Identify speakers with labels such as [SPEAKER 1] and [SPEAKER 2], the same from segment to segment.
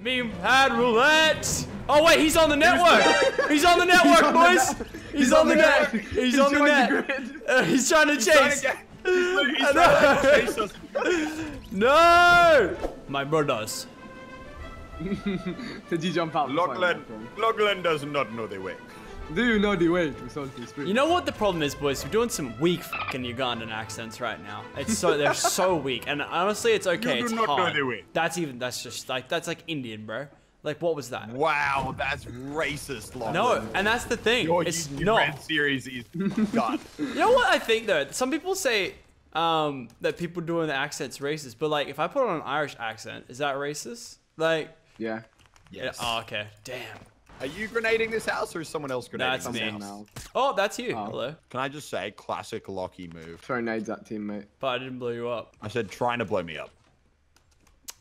[SPEAKER 1] Meme pad roulette. Oh wait, he's on the network. He's on the network, boys. He's, on, the net. He's,
[SPEAKER 2] He's
[SPEAKER 1] on the net.
[SPEAKER 2] the grid.
[SPEAKER 1] Uh, he's trying to
[SPEAKER 3] He's
[SPEAKER 1] chase.
[SPEAKER 3] to get- he's literally- he's
[SPEAKER 1] I
[SPEAKER 3] trying to
[SPEAKER 1] know.
[SPEAKER 3] chase.
[SPEAKER 1] No! My brothers.
[SPEAKER 2] Did you jump out? the plane,
[SPEAKER 3] Lachlan, Lachlan does not know the way.
[SPEAKER 2] Do you know the way to Salty Springs?
[SPEAKER 1] You know what the problem is, boys? We're doing some weak fucking Ugandan accents right now. It's so they're so weak, and honestly, it's okay.
[SPEAKER 3] You do
[SPEAKER 1] it's
[SPEAKER 3] not know the way.
[SPEAKER 1] That's even that's just like that's like Indian, bro. Like what was that?
[SPEAKER 3] Wow, that's racist, Lachlan.
[SPEAKER 1] No, and that's the thing.
[SPEAKER 3] Your
[SPEAKER 1] it's
[SPEAKER 3] YouTube
[SPEAKER 1] not.
[SPEAKER 3] Red series is gone.
[SPEAKER 1] You know what I think though? Some people say um, that people doing the accent's racist, but like if I put on an Irish accent, is that racist? Like,
[SPEAKER 2] Yeah.
[SPEAKER 3] Yes.
[SPEAKER 1] oh, okay, damn.
[SPEAKER 3] Are you grenading this house or is someone else grenading
[SPEAKER 1] That's
[SPEAKER 3] this
[SPEAKER 1] me.
[SPEAKER 2] Someone
[SPEAKER 3] house?
[SPEAKER 2] else.
[SPEAKER 1] Oh, that's you.
[SPEAKER 2] Oh.
[SPEAKER 1] Hello.
[SPEAKER 3] Can I just say, classic Lockie move.
[SPEAKER 2] Throw nades at teammate.
[SPEAKER 1] But I didn't blow you up.
[SPEAKER 3] I said trying to blow me up.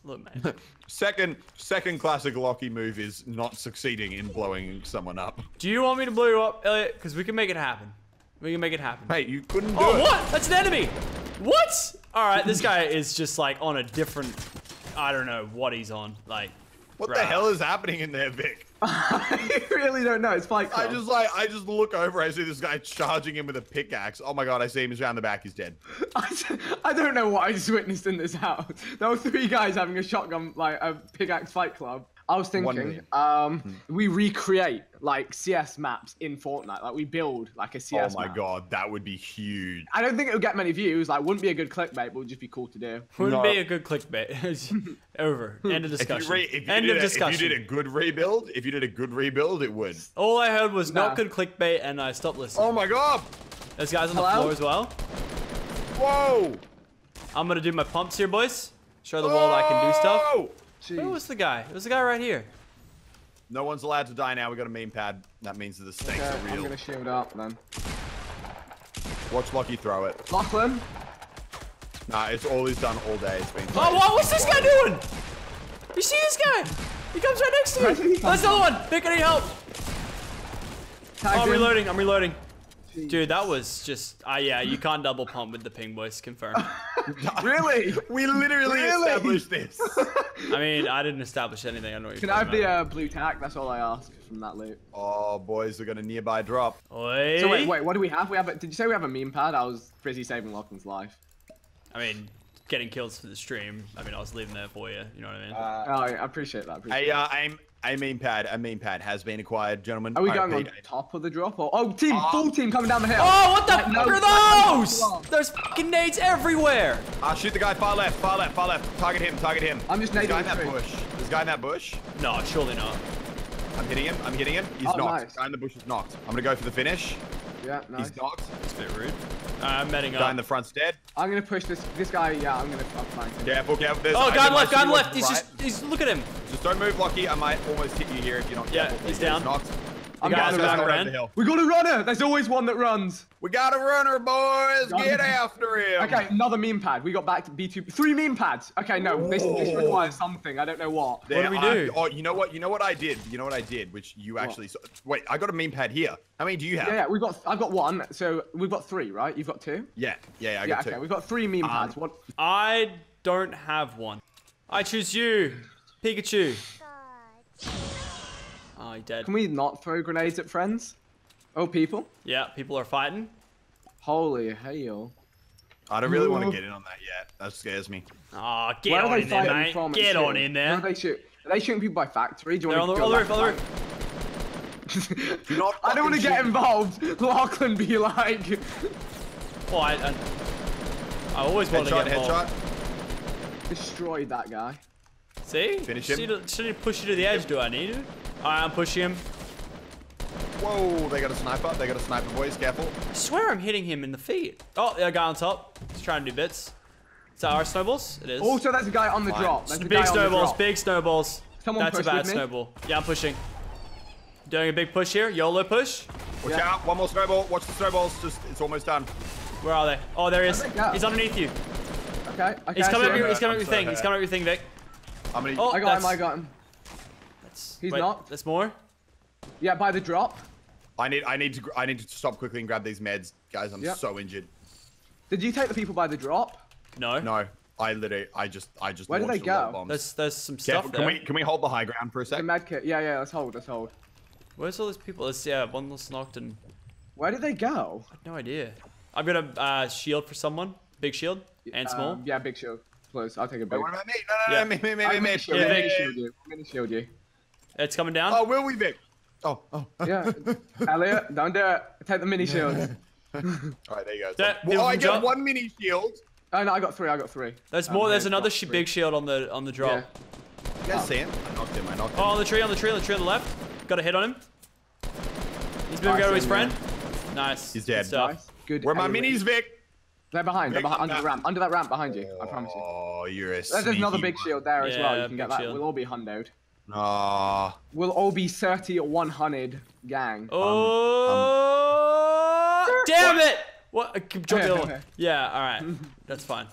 [SPEAKER 1] Look, man.
[SPEAKER 3] Second, second classic Lockie move is not succeeding in blowing someone up.
[SPEAKER 1] Do you want me to blow you up, Elliot? Because we can make it happen. We can make it happen.
[SPEAKER 3] Hey, you couldn't do it.
[SPEAKER 1] Oh,
[SPEAKER 3] it.
[SPEAKER 1] what? That's an enemy. What? All right, this guy is just like on a different. I don't know what he's on. Like,
[SPEAKER 3] What the hell is happening in there, Vic?
[SPEAKER 2] I really don't know. It's Fight
[SPEAKER 3] I just like, I just look over. I see this guy charging him with a pickaxe. Oh my god! I see him. He's around the back. He's dead.
[SPEAKER 2] I, I don't know what I just witnessed in this house. There were three guys having a shotgun, like a pickaxe fight club. I was thinking,
[SPEAKER 3] million.
[SPEAKER 2] um, we recreate like CS maps in Fortnite. Like we build like a CS. Map.
[SPEAKER 3] Oh my
[SPEAKER 2] map.
[SPEAKER 3] god, that would be huge.
[SPEAKER 2] I don't think it would get many views. Like, wouldn't be a good clickbait, but it would just be cool to do.
[SPEAKER 1] wouldn't
[SPEAKER 3] No.
[SPEAKER 1] be a good clickbait. Over. End of
[SPEAKER 3] If you,
[SPEAKER 1] discussion.
[SPEAKER 3] re- if, you
[SPEAKER 1] End of
[SPEAKER 3] a, if
[SPEAKER 1] discussion.
[SPEAKER 3] you did a good rebuild, if you did a good rebuild, it would.
[SPEAKER 1] All I heard was
[SPEAKER 2] Nah.
[SPEAKER 1] not good clickbait, and I stopped listening.
[SPEAKER 3] Oh my god!
[SPEAKER 1] There's guys on the floor as well.
[SPEAKER 3] Whoa!
[SPEAKER 1] I'm gonna do my pumps here, boys. Show the world I can do stuff.
[SPEAKER 3] Oh!
[SPEAKER 1] Who was the guy? It was the guy right here.
[SPEAKER 3] No one's allowed to die now. We got a main pad. That means that the stakes
[SPEAKER 2] Okay,
[SPEAKER 3] are
[SPEAKER 2] I'm gonna shield up then.
[SPEAKER 3] Watch Lockie throw it.
[SPEAKER 2] Lachlan,
[SPEAKER 3] Nah, it's all he's done all day. It's been.
[SPEAKER 1] Oh, what, what's this guy doing? You see this guy? He comes right next to
[SPEAKER 2] Where's
[SPEAKER 1] you. That's the one. Vic, I need help.
[SPEAKER 2] tagged
[SPEAKER 1] Oh, I'm reloading. I'm reloading.
[SPEAKER 2] Jeez.
[SPEAKER 1] Dude, that was just. Ah, yeah, you can't double pump with the ping, boys. Confirm.
[SPEAKER 2] Really?
[SPEAKER 3] We literally
[SPEAKER 2] Really?
[SPEAKER 3] established this.
[SPEAKER 1] I mean, I didn't establish anything. I know what you're
[SPEAKER 2] Can I have
[SPEAKER 1] talking
[SPEAKER 2] the uh, blue tack? That's all I ask from that loot.
[SPEAKER 3] oh, boys, we're gonna nearby drop.
[SPEAKER 1] Oi.
[SPEAKER 2] So wait, wait, what do we have? We have. A, did you say we have a meme pad? I was busy saving Lachlan's life.
[SPEAKER 1] I mean, getting kills for the stream. I mean, I was leaving there for you. You know what I mean?
[SPEAKER 3] Uh,
[SPEAKER 2] Oh, I appreciate that. Appreciate
[SPEAKER 3] a, uh, a, a meme pad, a meme pad has been acquired, gentlemen.
[SPEAKER 2] Are we
[SPEAKER 3] I
[SPEAKER 2] going on
[SPEAKER 3] repeat,
[SPEAKER 2] top of the drop? Or oh, team,
[SPEAKER 3] Ah.
[SPEAKER 2] full team coming down the hill.
[SPEAKER 1] oh, what the
[SPEAKER 2] Like,
[SPEAKER 1] fuck
[SPEAKER 2] no-
[SPEAKER 1] are those?
[SPEAKER 2] no-
[SPEAKER 1] There's fucking nades everywhere.
[SPEAKER 3] Ah, shoot the guy far left, far left, far left. Target him, target him.
[SPEAKER 2] I'm just
[SPEAKER 3] There's a guy in
[SPEAKER 2] nading
[SPEAKER 3] that
[SPEAKER 2] the
[SPEAKER 3] bush. There's guy in that bush.
[SPEAKER 1] No, surely not.
[SPEAKER 3] I'm hitting him. I'm hitting him. He's
[SPEAKER 2] Oh,
[SPEAKER 3] knocked.
[SPEAKER 2] nice.
[SPEAKER 3] Guy in the bush is knocked. I'm gonna go for the finish.
[SPEAKER 2] Yeah, nice.
[SPEAKER 3] He's knocked.
[SPEAKER 1] It's a bit rude. Uh, I'm medding
[SPEAKER 3] Guy
[SPEAKER 1] up.
[SPEAKER 3] in the front's dead.
[SPEAKER 2] I'm gonna push this this guy. Yeah, I'm gonna I'm fine.
[SPEAKER 3] Careful, careful. There's
[SPEAKER 1] Oh,
[SPEAKER 3] I
[SPEAKER 1] guy left, guy left. He's
[SPEAKER 3] right.
[SPEAKER 1] just, he's, look at him.
[SPEAKER 3] Just don't move, Lockie. I might almost hit you here if you're not
[SPEAKER 1] Yeah,
[SPEAKER 3] careful.
[SPEAKER 1] he's down.
[SPEAKER 3] knocked.
[SPEAKER 2] I'm
[SPEAKER 1] The guys
[SPEAKER 2] getting
[SPEAKER 1] are
[SPEAKER 2] the
[SPEAKER 1] back around.
[SPEAKER 3] the hill.
[SPEAKER 2] We got a runner. There's always one that runs.
[SPEAKER 3] We got a runner, boys.
[SPEAKER 2] Got
[SPEAKER 3] Get
[SPEAKER 2] him.
[SPEAKER 3] after him.
[SPEAKER 2] Okay, another meme pad. We got back to B2. Three meme pads. Okay, no, this, this requires something. I don't know what.
[SPEAKER 3] There,
[SPEAKER 1] do we
[SPEAKER 3] I-
[SPEAKER 1] do?
[SPEAKER 3] oh, you know what? You know what I did? You know what I did? Which you actually saw. Wait, I got a meme pad here. How many do you have?
[SPEAKER 2] Yeah, yeah, we've got. I've got one. So we've got three, right? You've got two.
[SPEAKER 3] yeah, yeah, yeah, I
[SPEAKER 2] Yeah,
[SPEAKER 3] got
[SPEAKER 2] okay.
[SPEAKER 3] two.
[SPEAKER 2] We've got three meme pads. Um, what?
[SPEAKER 1] I don't have one. I choose you, Pikachu. Oh, he dead.
[SPEAKER 2] Can we not throw grenades at friends? Oh, people.
[SPEAKER 1] Yeah, people are fighting.
[SPEAKER 2] Holy hell.
[SPEAKER 3] I don't really want to get in on that yet. That scares me.
[SPEAKER 1] Oh, get
[SPEAKER 2] Where
[SPEAKER 1] on
[SPEAKER 2] are they
[SPEAKER 1] in there, mate.
[SPEAKER 2] from?
[SPEAKER 1] Get on
[SPEAKER 2] shooting?
[SPEAKER 1] in
[SPEAKER 2] Where are
[SPEAKER 1] there.
[SPEAKER 2] they shoot? Are they shooting people by factory? Do you
[SPEAKER 1] They're on
[SPEAKER 2] want
[SPEAKER 1] the,
[SPEAKER 2] to
[SPEAKER 1] on the roof, on the roof.
[SPEAKER 3] Do not
[SPEAKER 2] I don't want to get involved. Lachlan be like,
[SPEAKER 1] Oh, I, I, I always want to
[SPEAKER 3] Headshot,
[SPEAKER 1] get involved.
[SPEAKER 3] headshot.
[SPEAKER 2] destroyed that guy.
[SPEAKER 1] See?
[SPEAKER 3] Finish him.
[SPEAKER 1] Should should he push you to the edge? Do I need to? Alright, I'm pushing him.
[SPEAKER 3] Whoa, they got a sniper. They got a sniper, boys. Careful.
[SPEAKER 1] I swear I'm hitting him in the feet. Oh, yeah, guy on top. He's trying to do bits. Is that our snowballs? It is.
[SPEAKER 2] Also, there's a guy on the
[SPEAKER 3] Fine.
[SPEAKER 2] drop. There's a
[SPEAKER 1] big
[SPEAKER 2] guy on the
[SPEAKER 1] snowballs,
[SPEAKER 2] drop.
[SPEAKER 1] big snowballs.
[SPEAKER 2] Someone
[SPEAKER 1] That's a bad
[SPEAKER 2] with me?
[SPEAKER 1] snowball. Yeah, I'm pushing. Doing a big push here. YOLO push.
[SPEAKER 3] Watch
[SPEAKER 2] Yeah.
[SPEAKER 3] out. One more snowball. Watch the snowballs. Just, it's almost done.
[SPEAKER 1] Where are they? Oh, there he is.
[SPEAKER 2] Where'd they go?
[SPEAKER 1] He's underneath you.
[SPEAKER 2] Okay, okay.
[SPEAKER 1] He's coming up your, he's coming up your thing. He's coming up your thing, Vic.
[SPEAKER 3] How many?
[SPEAKER 1] Oh,
[SPEAKER 2] I got him. I got him.
[SPEAKER 1] That's,
[SPEAKER 2] He's
[SPEAKER 1] wait,
[SPEAKER 2] knocked.
[SPEAKER 1] There's more?
[SPEAKER 2] Yeah, by the drop.
[SPEAKER 3] I need, I need to, I need to stop quickly and grab these meds, guys. I'm
[SPEAKER 2] Yep.
[SPEAKER 3] so injured.
[SPEAKER 2] Did you take the people by the drop?
[SPEAKER 1] No.
[SPEAKER 3] No, I literally, I just, I just.
[SPEAKER 2] Where did they
[SPEAKER 3] a lot of
[SPEAKER 2] go?
[SPEAKER 3] bombs.
[SPEAKER 1] There's there's some
[SPEAKER 3] Careful,
[SPEAKER 1] stuff
[SPEAKER 3] can we can we hold the high ground for a
[SPEAKER 2] The
[SPEAKER 3] sec?
[SPEAKER 2] med kit. Yeah, yeah. Let's hold. Let's hold.
[SPEAKER 1] Where's all these people? Let's yeah, one was knocked and
[SPEAKER 2] Where did they go?
[SPEAKER 1] no idea. I've got a uh, shield for someone. Big shield and small.
[SPEAKER 2] Um, yeah, big shield. Please, I'll take a
[SPEAKER 3] Wait,
[SPEAKER 2] big.
[SPEAKER 3] what about me? No, no,
[SPEAKER 1] Yeah.
[SPEAKER 3] no, me, me, me,
[SPEAKER 2] I
[SPEAKER 3] me, me.
[SPEAKER 2] mini shield.
[SPEAKER 1] Yeah,
[SPEAKER 2] I mini
[SPEAKER 1] Vic.
[SPEAKER 2] shield you. I mini shield you.
[SPEAKER 1] It's coming down.
[SPEAKER 3] Oh, will we, Vic? Oh, oh.
[SPEAKER 2] Yeah. Elliot, don't do it. Take the mini shield.
[SPEAKER 3] All right, there you go.
[SPEAKER 1] That-
[SPEAKER 3] well, I
[SPEAKER 1] jump-
[SPEAKER 3] get one mini shield.
[SPEAKER 2] Oh no, I got three. I got three.
[SPEAKER 1] There's
[SPEAKER 2] Um,
[SPEAKER 1] more. There's
[SPEAKER 2] yeah,
[SPEAKER 1] another
[SPEAKER 2] got
[SPEAKER 1] sh-
[SPEAKER 2] three.
[SPEAKER 1] big shield on the on the drop.
[SPEAKER 2] Yeah.
[SPEAKER 3] You guys see him? I knocked him. I knocked him.
[SPEAKER 1] Oh, on the tree, on the tree, on the tree on the left. Got a hit on him. He's moving
[SPEAKER 2] I
[SPEAKER 1] over to his
[SPEAKER 2] see him,
[SPEAKER 1] friend. Nice.
[SPEAKER 3] He's
[SPEAKER 1] Good
[SPEAKER 3] dead.
[SPEAKER 1] stuff.
[SPEAKER 2] Nice. Good.
[SPEAKER 3] Where are my minis, Vic?
[SPEAKER 2] They're behind. They're behind under the ramp. Under that ramp behind you. I promise you.
[SPEAKER 3] Oh, you're a
[SPEAKER 2] There's there's another
[SPEAKER 3] sneaky
[SPEAKER 2] big shield there as well. You can get that.
[SPEAKER 1] shield.
[SPEAKER 2] We'll all be hundoed.
[SPEAKER 3] one. Aw.
[SPEAKER 2] We'll all be 30 or 100 gang.
[SPEAKER 1] Oh, um, um, damn it! What? uh, Drop the
[SPEAKER 2] Okay,
[SPEAKER 1] other Yeah, all right. That's fine.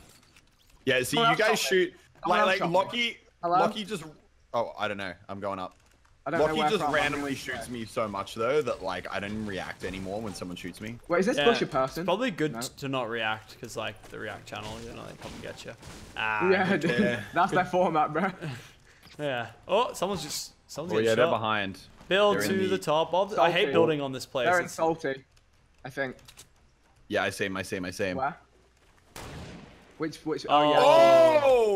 [SPEAKER 3] Yeah, see,
[SPEAKER 2] Someone
[SPEAKER 3] you
[SPEAKER 2] else
[SPEAKER 3] guys
[SPEAKER 2] shot
[SPEAKER 3] shoot. Like,
[SPEAKER 2] else
[SPEAKER 3] like
[SPEAKER 2] shot.
[SPEAKER 3] Lockie.
[SPEAKER 2] Hello?
[SPEAKER 3] Lockie just. Oh, I don't know. I'm going up.
[SPEAKER 2] I don't
[SPEAKER 3] Lockie
[SPEAKER 2] where
[SPEAKER 3] just
[SPEAKER 2] from, I'm
[SPEAKER 3] randomly shoots me so much though that like I don't react anymore when someone shoots me.
[SPEAKER 2] Wait, is this
[SPEAKER 1] Yeah,
[SPEAKER 2] bush a person?
[SPEAKER 1] It's probably good
[SPEAKER 2] No.
[SPEAKER 1] to not react because like the react channel, you know, they come and get you. Ah,
[SPEAKER 2] Yeah, dude.
[SPEAKER 3] Yeah.
[SPEAKER 2] that's their format, bro.
[SPEAKER 1] yeah. Oh, someone's just someone's
[SPEAKER 3] Oh
[SPEAKER 1] getting
[SPEAKER 3] yeah, they're behind.
[SPEAKER 1] Build
[SPEAKER 3] They're
[SPEAKER 1] to the,
[SPEAKER 3] the-
[SPEAKER 1] top of. The, I hate building on this place.
[SPEAKER 2] They're in
[SPEAKER 1] It's-
[SPEAKER 2] salty, I think.
[SPEAKER 3] Yeah, I see him. I see him. I see him.
[SPEAKER 2] Where? Which, which, oh,
[SPEAKER 1] Oh.
[SPEAKER 2] yeah.
[SPEAKER 3] Oh!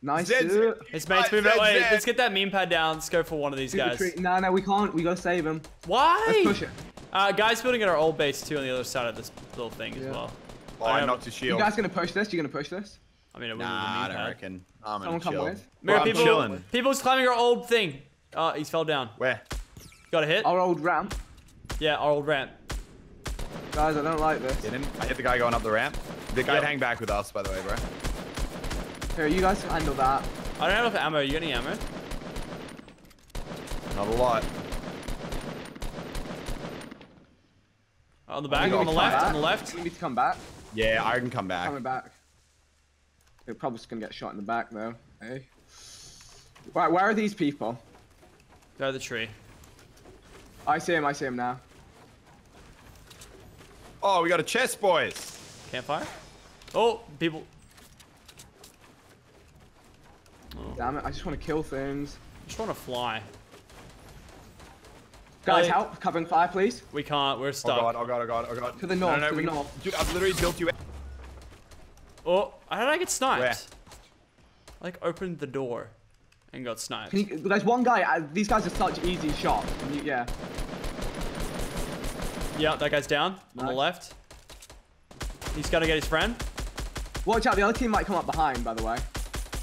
[SPEAKER 2] Nice,
[SPEAKER 3] Zed's-
[SPEAKER 2] dude.
[SPEAKER 1] His mate's
[SPEAKER 3] Right,
[SPEAKER 1] moving.
[SPEAKER 3] Zed,
[SPEAKER 1] Wait, let's get that meme pad down. Let's go for one of these guys.
[SPEAKER 2] No, no, we can't. We gotta save him.
[SPEAKER 1] Why?
[SPEAKER 2] Let's push it.
[SPEAKER 1] Uh, guys building at our old base too on the other side of this little thing as well.
[SPEAKER 3] Oh,
[SPEAKER 1] I
[SPEAKER 3] I
[SPEAKER 1] am-
[SPEAKER 3] knocked his
[SPEAKER 2] You guys gonna push this? You gonna push this?
[SPEAKER 1] I mean, it wouldn't
[SPEAKER 3] Nah, I
[SPEAKER 1] be a
[SPEAKER 3] don't
[SPEAKER 1] pad.
[SPEAKER 3] reckon. I'm
[SPEAKER 2] Someone come
[SPEAKER 3] chill.
[SPEAKER 2] with?
[SPEAKER 1] Mirror,
[SPEAKER 3] I'm
[SPEAKER 1] people,
[SPEAKER 3] chilling.
[SPEAKER 1] people's climbing our old thing. Uh, he's fell down.
[SPEAKER 3] Where?
[SPEAKER 1] Got a hit?
[SPEAKER 2] Our old ramp.
[SPEAKER 1] Yeah, our old ramp.
[SPEAKER 2] Guys, I don't like this.
[SPEAKER 3] Get him. I hit the guy going up the ramp. The guy
[SPEAKER 1] Yep.
[SPEAKER 3] hang back with us, by the way, bro.
[SPEAKER 2] Here, you guys can handle that.
[SPEAKER 1] I don't have enough ammo. You got any ammo?
[SPEAKER 3] Not a lot.
[SPEAKER 1] On the back, on
[SPEAKER 2] me
[SPEAKER 1] the
[SPEAKER 2] to come
[SPEAKER 1] left,
[SPEAKER 2] back?
[SPEAKER 1] on the left.
[SPEAKER 2] You need to come back.
[SPEAKER 3] Yeah, I can come back.
[SPEAKER 2] Coming back. They're probably just gonna get shot in the back though. Hey. Right, where are these people?
[SPEAKER 1] They're the tree.
[SPEAKER 2] I see him. I see him now.
[SPEAKER 3] Oh, we got a chest, boys.
[SPEAKER 1] Campfire. Oh, people.
[SPEAKER 2] Damn it! I just want to kill things.
[SPEAKER 1] I just want to fly.
[SPEAKER 2] Guys,
[SPEAKER 1] Hey.
[SPEAKER 2] help! Covering fire, please.
[SPEAKER 1] We can't. We're stuck.
[SPEAKER 3] Oh
[SPEAKER 1] stuck.
[SPEAKER 3] god, oh god, oh god, oh god.
[SPEAKER 2] To the north,
[SPEAKER 3] no, no,
[SPEAKER 2] to the
[SPEAKER 3] we-
[SPEAKER 2] north.
[SPEAKER 3] Dude, I've literally built you.
[SPEAKER 1] Oh, how did I get sniped?
[SPEAKER 3] Where?
[SPEAKER 1] I, Like opened the door and got sniped.
[SPEAKER 2] Can you, there's one guy. Uh, these guys are such easy shots. You- yeah.
[SPEAKER 1] Yeah, that guy's down on the left. He's got to get his friend.
[SPEAKER 2] Watch out! The other team might come up behind. By the way.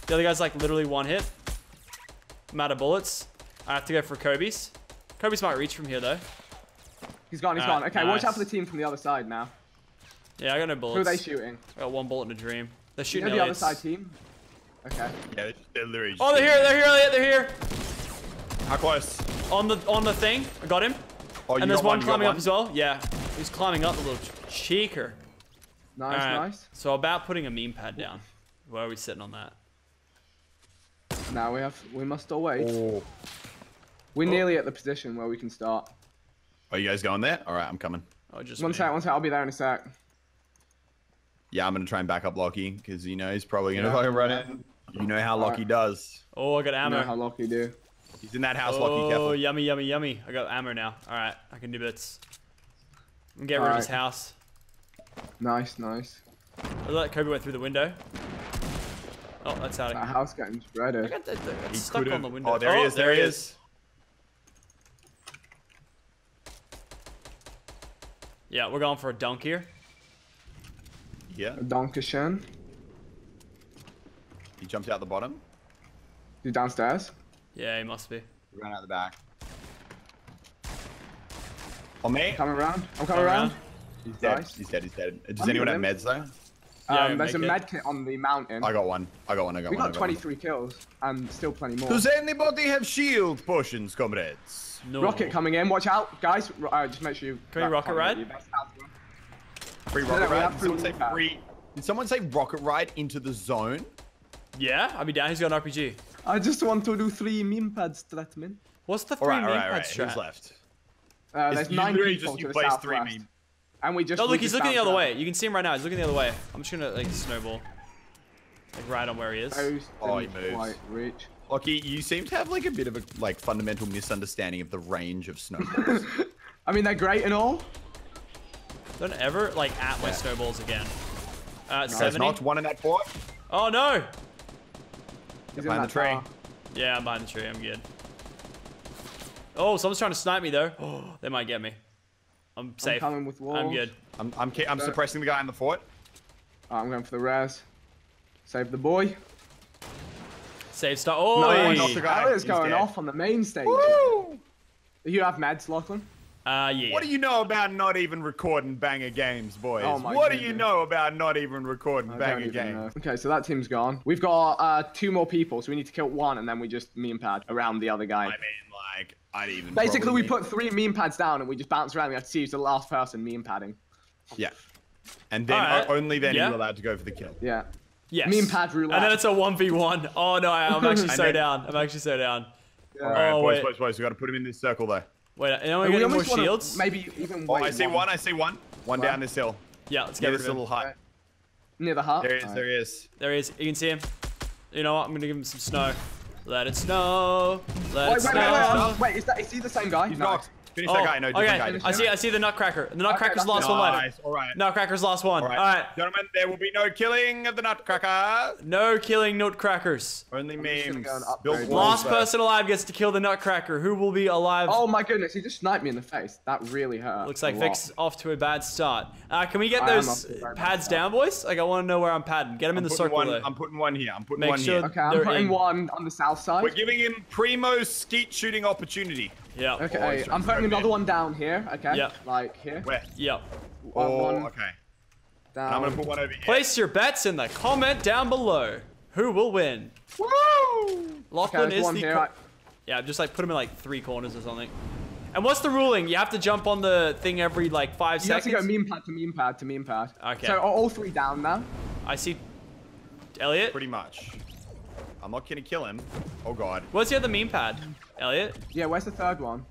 [SPEAKER 1] The other guy's like literally one hit. I'm out of bullets. I have to go for Kobe's. Kobe's might reach from here though.
[SPEAKER 2] He's gone. He's
[SPEAKER 1] Ah,
[SPEAKER 2] gone. Okay, watch out for the team from the other side now.
[SPEAKER 1] Yeah, I got no bullets.
[SPEAKER 2] Who are they shooting?
[SPEAKER 1] I got one bullet in a dream. They're
[SPEAKER 2] You
[SPEAKER 1] shooting
[SPEAKER 2] know the other side team. Okay.
[SPEAKER 3] Yeah, they're, they're literally.
[SPEAKER 1] Oh, they're here! They're here! Elliot! They're here!
[SPEAKER 3] How close?
[SPEAKER 1] On the on the thing. I got him.
[SPEAKER 3] Oh, you
[SPEAKER 1] and there's
[SPEAKER 3] got
[SPEAKER 1] one
[SPEAKER 3] you got
[SPEAKER 1] climbing up as well. Yeah, he's climbing up, the little ch- cheeker.
[SPEAKER 2] Nice,
[SPEAKER 1] Alright,
[SPEAKER 2] nice.
[SPEAKER 1] So about putting a meme pad down. Where are we sitting on that?
[SPEAKER 2] Now we have. We must all wait.
[SPEAKER 3] Oh.
[SPEAKER 2] We're oh. nearly at the position where we can start.
[SPEAKER 3] Are you guys going there? All right, I'm coming.
[SPEAKER 1] Oh, just
[SPEAKER 2] One
[SPEAKER 1] me.
[SPEAKER 2] sec. One sec. I'll be there in a sec.
[SPEAKER 3] Yeah, I'm gonna try and back up Lockie because you know he's probably gonna
[SPEAKER 2] Yeah.
[SPEAKER 3] fucking run in. You know how Lockie
[SPEAKER 2] Alright.
[SPEAKER 3] does.
[SPEAKER 1] Oh, I got
[SPEAKER 2] I know how
[SPEAKER 1] ammo.
[SPEAKER 2] lucky do.
[SPEAKER 3] He's in that house, Lockie.
[SPEAKER 1] Oh,
[SPEAKER 3] Careful.
[SPEAKER 1] yummy, yummy, yummy. I got ammo now. All right, I can do bits. And get rid of his house.
[SPEAKER 2] Nice, nice.
[SPEAKER 1] I let Kobe went through the window. Oh, that's out
[SPEAKER 2] That
[SPEAKER 1] of
[SPEAKER 2] house getting
[SPEAKER 1] I got, that, that got stuck on the window.
[SPEAKER 3] Oh, there he oh, is. There he is.
[SPEAKER 1] Yeah, we're going for a dunk here.
[SPEAKER 3] Yeah.
[SPEAKER 2] Dankeschön.
[SPEAKER 3] He jumped out the bottom.
[SPEAKER 2] You downstairs?
[SPEAKER 1] Yeah, he must be.
[SPEAKER 3] He ran out the back. Oh, on me.
[SPEAKER 2] Coming around. I'm coming
[SPEAKER 1] Coming
[SPEAKER 2] around.
[SPEAKER 1] around.
[SPEAKER 3] He's dead.
[SPEAKER 2] Nice.
[SPEAKER 3] He's dead. He's dead. Does
[SPEAKER 2] I'm
[SPEAKER 3] anyone have meds though?
[SPEAKER 1] Yeah,
[SPEAKER 2] um, there's a med kit on the mountain.
[SPEAKER 3] I got one. I got one. I got
[SPEAKER 2] we
[SPEAKER 3] one. We
[SPEAKER 2] got
[SPEAKER 3] got one.
[SPEAKER 2] 23 kills and still plenty more.
[SPEAKER 3] Does anybody have shield potions, comrades?
[SPEAKER 1] No.
[SPEAKER 2] Rocket coming in. Watch out, guys. Uh, just make sure you.
[SPEAKER 1] Can we rocket
[SPEAKER 2] can't
[SPEAKER 1] ride?
[SPEAKER 2] get you. That's
[SPEAKER 3] Free
[SPEAKER 2] no,
[SPEAKER 3] rocket ride. Did someone say
[SPEAKER 2] free?
[SPEAKER 3] Did someone say rocket ride into the zone?
[SPEAKER 1] Yeah, I'll be down. He's got an RPG.
[SPEAKER 2] I just want to do three meme pads, Stratman.
[SPEAKER 1] What's the
[SPEAKER 3] All
[SPEAKER 1] free
[SPEAKER 3] right,
[SPEAKER 1] meme
[SPEAKER 3] all right,
[SPEAKER 1] pad
[SPEAKER 3] all right. Who's left?
[SPEAKER 2] Uh, there's nine people
[SPEAKER 3] just-
[SPEAKER 2] to
[SPEAKER 3] you
[SPEAKER 2] the
[SPEAKER 3] placed three meme.
[SPEAKER 2] And we just.
[SPEAKER 1] Oh, look, he's looking the other way. You can see him right now. He's looking the other way. I'm just gonna like snowball. Like right on where he is.
[SPEAKER 2] Those
[SPEAKER 3] Oh, he
[SPEAKER 2] didn't
[SPEAKER 3] moves.
[SPEAKER 2] quite reach.
[SPEAKER 3] Lucky, you seem to have like a bit of a like fundamental misunderstanding of the range of snowballs.
[SPEAKER 2] I mean, they're great and all.
[SPEAKER 1] Don't ever like at my
[SPEAKER 3] Yeah.
[SPEAKER 1] snowballs again. Uh,
[SPEAKER 3] Guys,
[SPEAKER 1] 70.
[SPEAKER 3] knocked one in that fort.
[SPEAKER 1] Oh no!
[SPEAKER 2] He's
[SPEAKER 3] behind the tree.
[SPEAKER 2] tower.
[SPEAKER 1] Yeah, I'm behind the tree. I'm good. Oh, someone's trying to snipe me though. Oh, they might get me. I'm
[SPEAKER 2] I'm
[SPEAKER 1] safe.
[SPEAKER 2] coming with walls.
[SPEAKER 1] I'm good.
[SPEAKER 3] I'm I'm, ki- I'm
[SPEAKER 2] Go.
[SPEAKER 3] suppressing the guy in the fort.
[SPEAKER 2] I'm going for the res. Save the boy.
[SPEAKER 1] Save star. Oh,
[SPEAKER 3] No, not the guy.
[SPEAKER 2] That is
[SPEAKER 3] He's
[SPEAKER 2] going
[SPEAKER 3] dead.
[SPEAKER 2] off on the main stage.
[SPEAKER 3] Woo!
[SPEAKER 2] You have meds, Lachlan?
[SPEAKER 1] uh, yeah.
[SPEAKER 3] What do you know about not even recording banger games, boys?
[SPEAKER 2] Oh my
[SPEAKER 3] what do you know about not even recording
[SPEAKER 2] I
[SPEAKER 3] banger
[SPEAKER 2] even
[SPEAKER 3] games?
[SPEAKER 2] know. Okay, so that team's gone. We've got uh, two more people, so we need to kill one, and then we just me and pad around the other guy.
[SPEAKER 3] I mean, like, I'd even
[SPEAKER 2] Basically, we
[SPEAKER 3] probably-
[SPEAKER 2] put three meme pads down, and we just bounce around. We have to see who's the last person meme padding.
[SPEAKER 3] yeah, and then
[SPEAKER 1] Alright.
[SPEAKER 3] o- only then
[SPEAKER 1] Yeah.
[SPEAKER 3] you're allowed to go for the kill.
[SPEAKER 2] Yeah.
[SPEAKER 1] Yes.
[SPEAKER 2] Meme pad roulette.
[SPEAKER 1] And then it's a 1v1. Oh no, I- I'm actually
[SPEAKER 3] And
[SPEAKER 1] so
[SPEAKER 3] then-
[SPEAKER 1] down. I'm actually so down.
[SPEAKER 2] Yeah.
[SPEAKER 3] All right,
[SPEAKER 1] Oh,
[SPEAKER 3] boys,
[SPEAKER 1] wait.
[SPEAKER 3] boys, boys, we got to put him in this circle though.
[SPEAKER 1] Wait, you know
[SPEAKER 2] But
[SPEAKER 1] we're
[SPEAKER 2] we
[SPEAKER 1] getting more shields?
[SPEAKER 2] Maybe even
[SPEAKER 3] Oh,
[SPEAKER 2] wait
[SPEAKER 3] I see one. I see one. One
[SPEAKER 2] Where?
[SPEAKER 3] down this hill.
[SPEAKER 1] Yeah, let's
[SPEAKER 3] Near
[SPEAKER 1] get
[SPEAKER 3] this
[SPEAKER 1] rid
[SPEAKER 3] little
[SPEAKER 1] him.
[SPEAKER 3] hut.
[SPEAKER 2] near the hut.
[SPEAKER 3] There he is.
[SPEAKER 2] Alright.
[SPEAKER 3] There he is.
[SPEAKER 1] There he is. You can see him. You know what? I'm gonna give him some snow. Let it snow. Let
[SPEAKER 2] Wait,
[SPEAKER 1] it
[SPEAKER 2] wait,
[SPEAKER 1] snow.
[SPEAKER 2] wait, wait, um, wait, is that is he the same guy?
[SPEAKER 3] He's
[SPEAKER 2] No.
[SPEAKER 3] knocked. Finish
[SPEAKER 1] Oh,
[SPEAKER 3] that guy. No, different
[SPEAKER 1] okay.
[SPEAKER 3] guy.
[SPEAKER 1] I see. I see the Nutcracker. The Nutcracker's
[SPEAKER 2] that's
[SPEAKER 1] last
[SPEAKER 2] it.
[SPEAKER 1] one left.
[SPEAKER 3] Nice. All right.
[SPEAKER 1] Nutcracker's last one.
[SPEAKER 3] All
[SPEAKER 1] All
[SPEAKER 3] right.
[SPEAKER 1] right.
[SPEAKER 3] Gentlemen, there will be no killing of the Nutcracker.
[SPEAKER 1] No killing Nutcrackers.
[SPEAKER 3] Only memes.
[SPEAKER 2] go and upgrade
[SPEAKER 3] Built
[SPEAKER 2] one.
[SPEAKER 3] walls
[SPEAKER 1] Last
[SPEAKER 3] first.
[SPEAKER 1] person alive gets to kill the Nutcracker. Who will be alive?
[SPEAKER 2] Oh my goodness, he just sniped me in the face. That really hurt.
[SPEAKER 1] Looks like
[SPEAKER 2] a
[SPEAKER 1] Vic's off to a bad start. Uh, can we get those
[SPEAKER 2] off to a very bad
[SPEAKER 1] pads down, boys? Like, I want to know where I'm padding. Get them in the
[SPEAKER 3] putting
[SPEAKER 1] circle
[SPEAKER 3] one. I'm putting one here. I'm putting
[SPEAKER 1] Make
[SPEAKER 3] one
[SPEAKER 1] sure-
[SPEAKER 3] here.
[SPEAKER 2] Okay, I'm putting
[SPEAKER 1] in.
[SPEAKER 2] one on the south side.
[SPEAKER 3] We're giving him primo skeet shooting opportunity.
[SPEAKER 1] Yeah.
[SPEAKER 2] Okay, I'm putting another
[SPEAKER 3] me.
[SPEAKER 2] one down here. Okay.
[SPEAKER 1] Yeah.
[SPEAKER 2] Like here.
[SPEAKER 3] Where?
[SPEAKER 1] Yep.
[SPEAKER 2] One,
[SPEAKER 3] Oh,
[SPEAKER 2] one
[SPEAKER 3] okay.
[SPEAKER 2] down.
[SPEAKER 3] And I'm gonna put one over here.
[SPEAKER 1] Place your bets in the comment down below. Who will win?
[SPEAKER 2] Woo! Okay,
[SPEAKER 1] Lachlan
[SPEAKER 2] there's
[SPEAKER 1] is the.
[SPEAKER 2] here.
[SPEAKER 1] co-
[SPEAKER 2] I-
[SPEAKER 1] yeah, just like put him in like three corners or something. And what's the ruling? You have to jump on the thing every like five
[SPEAKER 2] You have to
[SPEAKER 1] seconds.
[SPEAKER 2] go meme pad to meme pad to meme pad.
[SPEAKER 1] Okay.
[SPEAKER 2] So are all three down now?
[SPEAKER 1] I see. Elliot.
[SPEAKER 3] Pretty much. I'm not gonna kill him. Oh god.
[SPEAKER 1] Where's the other meme pad? Elliot.
[SPEAKER 2] Yeah, where's the third one?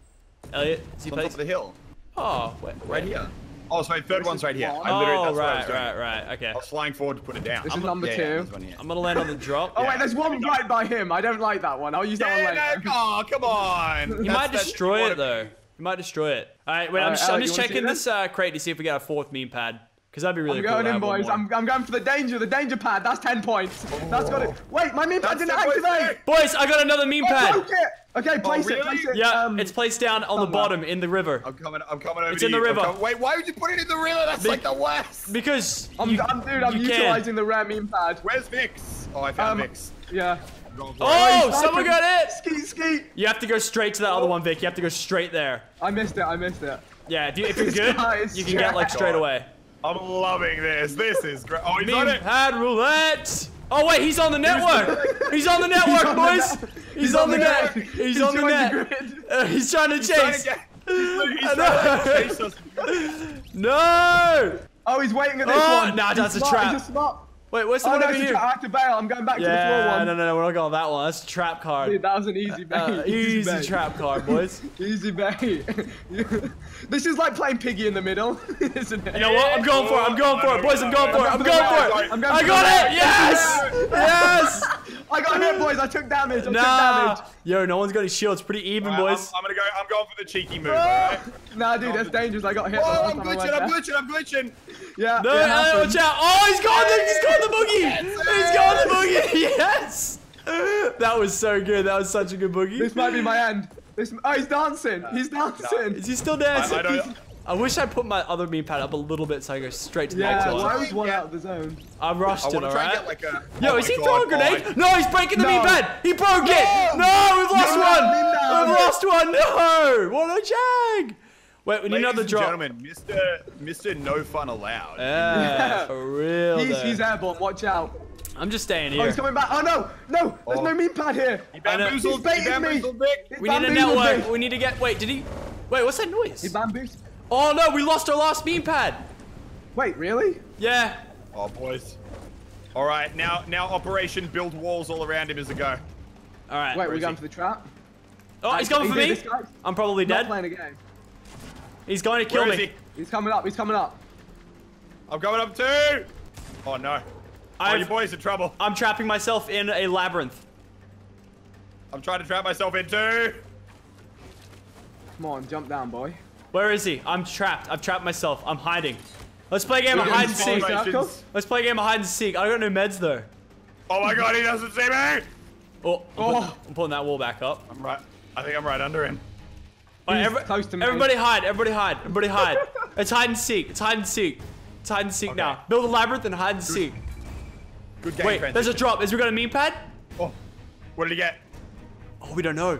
[SPEAKER 1] Elliot. Is he
[SPEAKER 3] It's on top of the hill.
[SPEAKER 1] Oh, wait,
[SPEAKER 3] Right
[SPEAKER 1] wait.
[SPEAKER 3] here. Oh, sorry, third
[SPEAKER 2] This
[SPEAKER 3] one's right here.
[SPEAKER 2] one.
[SPEAKER 3] I literally,
[SPEAKER 1] Oh,
[SPEAKER 3] that's what I was
[SPEAKER 1] right,
[SPEAKER 3] doing.
[SPEAKER 1] right, right. Okay.
[SPEAKER 3] I was flying forward to put it down.
[SPEAKER 2] This
[SPEAKER 3] I'm
[SPEAKER 2] is number
[SPEAKER 3] yeah,
[SPEAKER 2] two.
[SPEAKER 3] yeah, one.
[SPEAKER 1] I'm gonna land on the drop.
[SPEAKER 2] Oh
[SPEAKER 3] Yeah.
[SPEAKER 2] wait, there's one right by him. I don't like that one. I'll use that
[SPEAKER 3] Yeah,
[SPEAKER 2] one later.
[SPEAKER 3] no, oh, come on. You
[SPEAKER 1] might destroy it though. You might destroy it. All right, wait. I'm
[SPEAKER 2] Alright,
[SPEAKER 1] just, I'm just checking this uh, crate to see if we got a fourth meme pad. Because that'd be really
[SPEAKER 2] I'm
[SPEAKER 1] cool.
[SPEAKER 2] going in, boys. I'm, I'm going for the danger, the danger pad. That's 10 points. That's got it. Wait, my meme pad
[SPEAKER 3] That's
[SPEAKER 2] didn't activate.
[SPEAKER 3] there.
[SPEAKER 1] Boys, I got another meme
[SPEAKER 2] I
[SPEAKER 1] pad.
[SPEAKER 2] broke. Okay, place it,
[SPEAKER 3] really?
[SPEAKER 2] place it.
[SPEAKER 1] Yeah,
[SPEAKER 2] um,
[SPEAKER 1] it's placed down on the bottom in the river.
[SPEAKER 3] I'm coming. I'm coming over.
[SPEAKER 1] It's in the river.
[SPEAKER 3] Wait, why would you put it in the river? That's
[SPEAKER 1] Be-
[SPEAKER 3] like the worst.
[SPEAKER 1] Because
[SPEAKER 2] I'm,
[SPEAKER 1] you,
[SPEAKER 2] I'm, dude, I'm
[SPEAKER 1] you can.
[SPEAKER 2] utilizing the rare meme pad.
[SPEAKER 3] Where's Vix? Oh, I found
[SPEAKER 2] Um,
[SPEAKER 3] Vix.
[SPEAKER 2] Yeah.
[SPEAKER 3] I'm going for
[SPEAKER 1] Oh,
[SPEAKER 3] it.
[SPEAKER 1] someone got it.
[SPEAKER 2] Skeet, skeet.
[SPEAKER 1] You have to go straight to that other one, Vic. You have to go straight there.
[SPEAKER 2] I missed it, I missed it.
[SPEAKER 1] Yeah, if, you, if you're good, you can get like straight away.
[SPEAKER 3] I'm loving this. This is great. Oh, he's on it.
[SPEAKER 1] pad roulette. Oh wait, he's on the network. He's on the network,
[SPEAKER 2] on the
[SPEAKER 1] boys.
[SPEAKER 2] net.
[SPEAKER 1] He's on the net. He's
[SPEAKER 2] He's
[SPEAKER 1] on the
[SPEAKER 2] joined
[SPEAKER 1] net.
[SPEAKER 2] grid.
[SPEAKER 1] Uh, He's trying to
[SPEAKER 3] He's trying
[SPEAKER 1] chase.
[SPEAKER 3] to get- He's
[SPEAKER 1] I
[SPEAKER 3] trying to chase us.
[SPEAKER 1] No.
[SPEAKER 2] Oh, he's waiting at this
[SPEAKER 1] Oh,
[SPEAKER 2] one.
[SPEAKER 1] nah,
[SPEAKER 2] He's
[SPEAKER 1] that's a
[SPEAKER 2] smart,
[SPEAKER 1] trap.
[SPEAKER 2] He's just smart.
[SPEAKER 1] Wait, what's the
[SPEAKER 2] Oh,
[SPEAKER 1] one
[SPEAKER 2] no,
[SPEAKER 1] over here?
[SPEAKER 2] trap. I have to bail. I'm going back to the floor
[SPEAKER 1] Yeah,
[SPEAKER 2] one.
[SPEAKER 1] no, no, no, we're not going that one. That's a trap card.
[SPEAKER 2] Dude, that was an easy bait.
[SPEAKER 1] Uh, easy
[SPEAKER 2] bait.
[SPEAKER 1] trap card, boys.
[SPEAKER 2] Easy bait. this is like playing piggy in the middle, isn't it?
[SPEAKER 1] You know what? I'm going for it. I'm going for it, boys. I'm going for it. I'm going for it.
[SPEAKER 2] I'm going
[SPEAKER 1] I got it. Yes. Yes.
[SPEAKER 2] I got hit, boys. I took damage. I took
[SPEAKER 1] Nah.
[SPEAKER 2] damage.
[SPEAKER 1] Yo, no one's got any shields. Pretty even,
[SPEAKER 3] Alright, I'm,
[SPEAKER 1] boys.
[SPEAKER 3] I'm gonna go. I'm going for the cheeky move. Alright.
[SPEAKER 2] Nah, dude, that's dangerous. I got hit.
[SPEAKER 3] Oh, I'm glitching. I'm glitching. I'm glitching.
[SPEAKER 2] Yeah,
[SPEAKER 1] No,
[SPEAKER 2] it
[SPEAKER 1] no,
[SPEAKER 2] happened.
[SPEAKER 1] watch out. Oh, he's got the, he's got the boogie. He's got the boogie. Yes. That was so good. That was such a good boogie.
[SPEAKER 2] This might be my end. This. Oh, he's dancing. He's dancing.
[SPEAKER 1] Is he still dancing?
[SPEAKER 3] I, I.
[SPEAKER 1] I wish I put my other meme pad up a little bit so I go straight to the next
[SPEAKER 2] Yeah,
[SPEAKER 1] one.
[SPEAKER 2] why was one out of the zone?
[SPEAKER 1] I rushed
[SPEAKER 3] I
[SPEAKER 1] it,
[SPEAKER 3] want to try and
[SPEAKER 1] alright?
[SPEAKER 3] get like a.
[SPEAKER 1] Yo,
[SPEAKER 3] oh
[SPEAKER 1] is he
[SPEAKER 3] God,
[SPEAKER 1] throwing a grenade?
[SPEAKER 3] I-
[SPEAKER 1] no, he's breaking the
[SPEAKER 2] No.
[SPEAKER 1] meme pad. He broke it. No, we've lost
[SPEAKER 2] No,
[SPEAKER 1] one.
[SPEAKER 2] no.
[SPEAKER 1] We've lost one. No. What a jag. Wait, we need
[SPEAKER 3] Ladies
[SPEAKER 1] another
[SPEAKER 3] and
[SPEAKER 1] drop.
[SPEAKER 3] gentlemen, Mr. Mr. No Fun Allowed.
[SPEAKER 1] Yeah,
[SPEAKER 2] Yeah.
[SPEAKER 1] for real.
[SPEAKER 2] He's,
[SPEAKER 1] though.
[SPEAKER 2] he's airborne. Watch out.
[SPEAKER 1] I'm just staying here.
[SPEAKER 2] Oh, he's coming back. Oh no, no. There's
[SPEAKER 3] Oh.
[SPEAKER 2] no meme pad here.
[SPEAKER 3] He bamboozled.
[SPEAKER 2] He's baiting
[SPEAKER 3] he
[SPEAKER 2] me.
[SPEAKER 3] bamboozled Vic.
[SPEAKER 2] He's
[SPEAKER 1] we need a
[SPEAKER 2] bamboozled
[SPEAKER 1] network.
[SPEAKER 2] me.
[SPEAKER 1] We need to get. Wait, did he? Wait, what's that noise?
[SPEAKER 2] He bamboos.
[SPEAKER 1] Oh no, we lost our last meme pad.
[SPEAKER 2] Wait, really?
[SPEAKER 1] Yeah.
[SPEAKER 3] Oh, boys. All right, now now Operation Build Walls all around him is a go.
[SPEAKER 1] All right.
[SPEAKER 2] Wait, we're going
[SPEAKER 3] he?
[SPEAKER 2] for the trap.
[SPEAKER 1] Oh, he's coming for me.
[SPEAKER 2] dude, this guy-
[SPEAKER 1] I'm probably
[SPEAKER 2] Not
[SPEAKER 1] dead.
[SPEAKER 2] playing a game.
[SPEAKER 1] He's going to kill
[SPEAKER 3] Where is
[SPEAKER 1] me.
[SPEAKER 3] he?
[SPEAKER 2] He's coming up. He's coming up.
[SPEAKER 3] I'm going up too. Oh no. Oh, you
[SPEAKER 1] I've,
[SPEAKER 3] boys in trouble.
[SPEAKER 1] I'm trapping myself in a labyrinth.
[SPEAKER 3] I'm trying to trap myself into.
[SPEAKER 2] Come on, jump down, boy.
[SPEAKER 1] Where is he? I'm trapped. I've trapped myself. I'm hiding. Let's play a game of
[SPEAKER 2] We're
[SPEAKER 1] hide and seek.
[SPEAKER 2] that. circle?
[SPEAKER 1] Let's play a game of hide and seek. I got no meds though.
[SPEAKER 3] Oh my god, he doesn't see me.
[SPEAKER 1] Oh, I'm,
[SPEAKER 2] Oh.
[SPEAKER 1] Putting, I'm pulling that wall back up.
[SPEAKER 3] I'm right. I think I'm right under him.
[SPEAKER 1] All right,
[SPEAKER 2] He's close to me.
[SPEAKER 1] Everybody hide. Everybody hide. Everybody hide. it's hide and seek. It's hide and seek. It's hide and seek
[SPEAKER 3] Okay.
[SPEAKER 1] now. Build a labyrinth and hide and seek.
[SPEAKER 3] Good game.
[SPEAKER 1] Wait, there's a drop. Is we got a meme pad?
[SPEAKER 3] Oh, what did he get?
[SPEAKER 1] Oh, we don't know.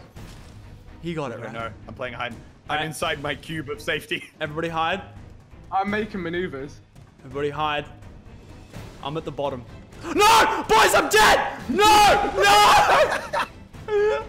[SPEAKER 1] He got it
[SPEAKER 3] I don't
[SPEAKER 1] right.
[SPEAKER 3] know. I'm playing hide. I'm
[SPEAKER 1] Alright.
[SPEAKER 3] inside my cube of safety.
[SPEAKER 1] Everybody hide.
[SPEAKER 2] I'm making maneuvers.
[SPEAKER 1] Everybody hide. I'm at the bottom. No! Boys, I'm dead! No! No!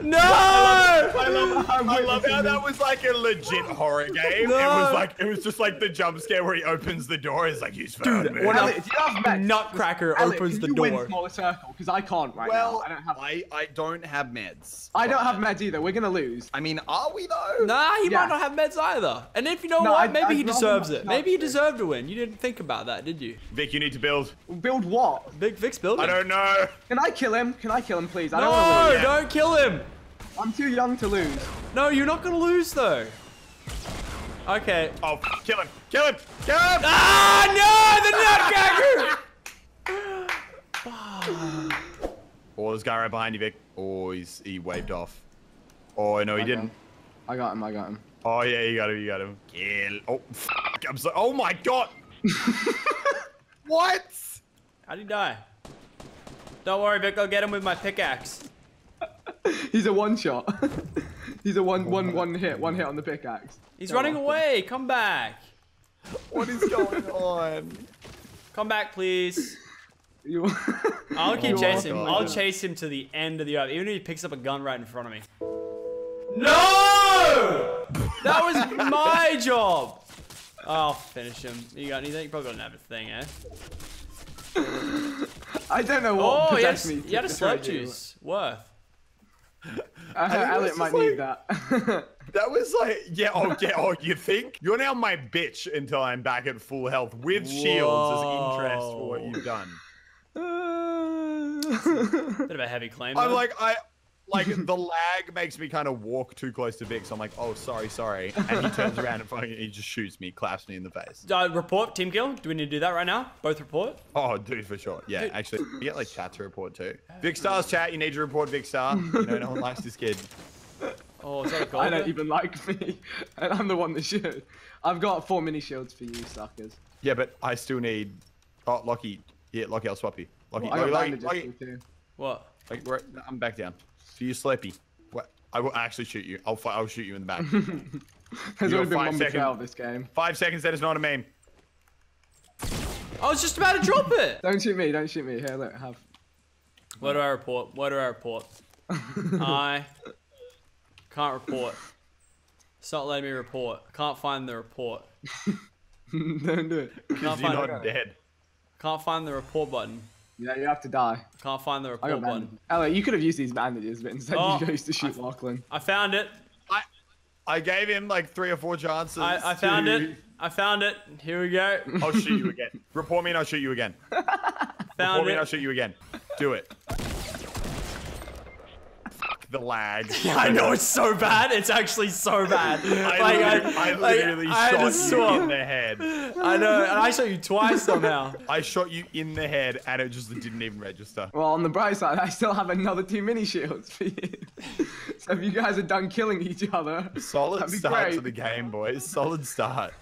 [SPEAKER 1] No!
[SPEAKER 3] I love,
[SPEAKER 2] I'm
[SPEAKER 3] I love how that was like a legit horror game.
[SPEAKER 1] No.
[SPEAKER 3] It was like it was just like the jump scare where he opens the door. He's like, "He's found me."
[SPEAKER 1] what
[SPEAKER 2] Elliot, do you have meds?
[SPEAKER 1] Nutcracker
[SPEAKER 2] Elliot,
[SPEAKER 1] opens
[SPEAKER 2] can
[SPEAKER 1] the
[SPEAKER 2] you
[SPEAKER 1] door.
[SPEAKER 2] Win smaller circle, because I can't right
[SPEAKER 3] Well,
[SPEAKER 2] now. I don't have.
[SPEAKER 3] I, I don't have meds.
[SPEAKER 2] I don't have meds either. We're gonna lose.
[SPEAKER 3] I mean, are we though?
[SPEAKER 1] Nah, he
[SPEAKER 2] Yeah.
[SPEAKER 1] might not have meds either. And if you know
[SPEAKER 2] No,
[SPEAKER 1] what,
[SPEAKER 2] I-
[SPEAKER 1] maybe
[SPEAKER 2] I'd
[SPEAKER 1] he deserves it. Maybe he
[SPEAKER 2] touch
[SPEAKER 1] deserved to win. You didn't think about that, did you?
[SPEAKER 3] Vic, you need to build.
[SPEAKER 2] Build what?
[SPEAKER 1] Big Vic's building.
[SPEAKER 3] I don't know.
[SPEAKER 2] Can I kill him? Can I kill him, please? I don't want to
[SPEAKER 1] No,
[SPEAKER 2] lose.
[SPEAKER 1] don't kill him.
[SPEAKER 2] I'm too young to lose.
[SPEAKER 1] No, you're not gonna lose though. Okay.
[SPEAKER 3] Oh, f- kill him! Kill him! Kill him!
[SPEAKER 1] Ah, no, the nutcracker!
[SPEAKER 3] Oh, there's a guy right behind you, Vic. Oh, he's he waved off. Oh no, he
[SPEAKER 2] Okay.
[SPEAKER 3] didn't.
[SPEAKER 2] I got him. I got him.
[SPEAKER 3] Oh yeah, you got him. You got him. Kill. Oh, fuck, I'm so. Oh my god. what?
[SPEAKER 1] How'd he die? Don't worry, Vic. I'll get him with my pickaxe.
[SPEAKER 2] He's a one shot. He's a one one one hit. One hit on the pickaxe.
[SPEAKER 1] He's
[SPEAKER 2] Go
[SPEAKER 1] running
[SPEAKER 2] on.
[SPEAKER 1] away. Come back.
[SPEAKER 3] What is going on?
[SPEAKER 1] Come back, please.
[SPEAKER 2] You.
[SPEAKER 1] I'll keep
[SPEAKER 2] You
[SPEAKER 1] chasing him. I'll
[SPEAKER 2] good.
[SPEAKER 1] chase him to the end of the earth, even if he picks up a gun right in front of me. No! That was my job. I'll finish him. You got anything? You probably got another thing, eh?
[SPEAKER 2] I don't know what
[SPEAKER 1] Oh,
[SPEAKER 2] possessed
[SPEAKER 1] yes.
[SPEAKER 2] me. to
[SPEAKER 1] You had a
[SPEAKER 2] betray
[SPEAKER 1] slurp
[SPEAKER 2] you.
[SPEAKER 1] juice. Worth.
[SPEAKER 3] Think
[SPEAKER 2] Elliot
[SPEAKER 3] this
[SPEAKER 2] might
[SPEAKER 3] is
[SPEAKER 2] need that.
[SPEAKER 3] That was like, yeah, oh, yeah, oh, you think? You're now my bitch until I'm back at full health with shields as interest for what you've done.
[SPEAKER 1] Bit of a heavy claim.
[SPEAKER 3] I'm
[SPEAKER 1] though.
[SPEAKER 3] like, I, like, the lag makes me kind of walk too close to Vic, so I'm like, oh, sorry, sorry. And he turns around and fucking, he just shoots me, claps me in the face.
[SPEAKER 1] Uh, report, team kill. Do we need to do that right now? Both report?
[SPEAKER 3] Oh, dude, for sure. Yeah,
[SPEAKER 1] Dude.
[SPEAKER 3] actually, we get like chat to report too. Vikkstar's chat, you need to report Vikkstar. You know, no one likes this kid.
[SPEAKER 1] Oh, is that a?
[SPEAKER 2] I don't even like me, and I'm the one that should. I've got four mini shields for you, suckers.
[SPEAKER 3] Yeah, but I still need. Oh, Lockie. Yeah, Lockie, I'll swap you. Lockie,
[SPEAKER 2] I got
[SPEAKER 3] Lockie, Lockie,
[SPEAKER 2] bandages
[SPEAKER 3] Lockie.
[SPEAKER 2] too.
[SPEAKER 1] What?
[SPEAKER 3] Like, we're, I'm back down. For you, Slurpee. What? I will actually shoot you. I'll, I'll shoot you in the back.
[SPEAKER 2] There's only been
[SPEAKER 3] five
[SPEAKER 2] one betrayal
[SPEAKER 3] seconds.
[SPEAKER 2] this game.
[SPEAKER 3] Five seconds, that is not a meme.
[SPEAKER 1] I was just about to drop it.
[SPEAKER 2] Don't shoot me, don't shoot me. Here, look, have.
[SPEAKER 1] Where do I report? Where do I report? I can't report. It's not letting me report. I can't find the report.
[SPEAKER 2] don't do it.
[SPEAKER 1] Can't
[SPEAKER 3] Because you're
[SPEAKER 1] find,
[SPEAKER 3] not dead.
[SPEAKER 1] can't find the report button.
[SPEAKER 2] Yeah, you have to die.
[SPEAKER 1] Can't find the
[SPEAKER 2] I
[SPEAKER 1] report
[SPEAKER 2] got
[SPEAKER 1] button.
[SPEAKER 2] bandages. Oh, Elliot, you could have used these bandages, but instead
[SPEAKER 1] Oh,
[SPEAKER 2] you chose to shoot Lachlan.
[SPEAKER 1] I found it.
[SPEAKER 3] I, I gave him like three or four chances.
[SPEAKER 1] I, I found
[SPEAKER 3] to-
[SPEAKER 1] it. I found it. Here we go.
[SPEAKER 3] I'll shoot you again. Report me and I'll shoot you again.
[SPEAKER 1] Found
[SPEAKER 3] Report me and I'll shoot you again. Do it. Fuck the lag.
[SPEAKER 1] I know it's so bad. It's actually so bad.
[SPEAKER 3] I,
[SPEAKER 1] Like,
[SPEAKER 3] literally, I
[SPEAKER 1] like,
[SPEAKER 3] literally
[SPEAKER 1] I had to
[SPEAKER 3] shot you
[SPEAKER 1] swap.
[SPEAKER 3] in the head.
[SPEAKER 1] I know, and I shot you twice somehow.
[SPEAKER 3] I shot you in the head and it just didn't even register.
[SPEAKER 2] Well, on the bright side, I still have another two mini shields for you. so if you guys are done killing each other,
[SPEAKER 3] Solid
[SPEAKER 2] That'd be
[SPEAKER 3] start
[SPEAKER 2] great.
[SPEAKER 3] to the game, boys. Solid start.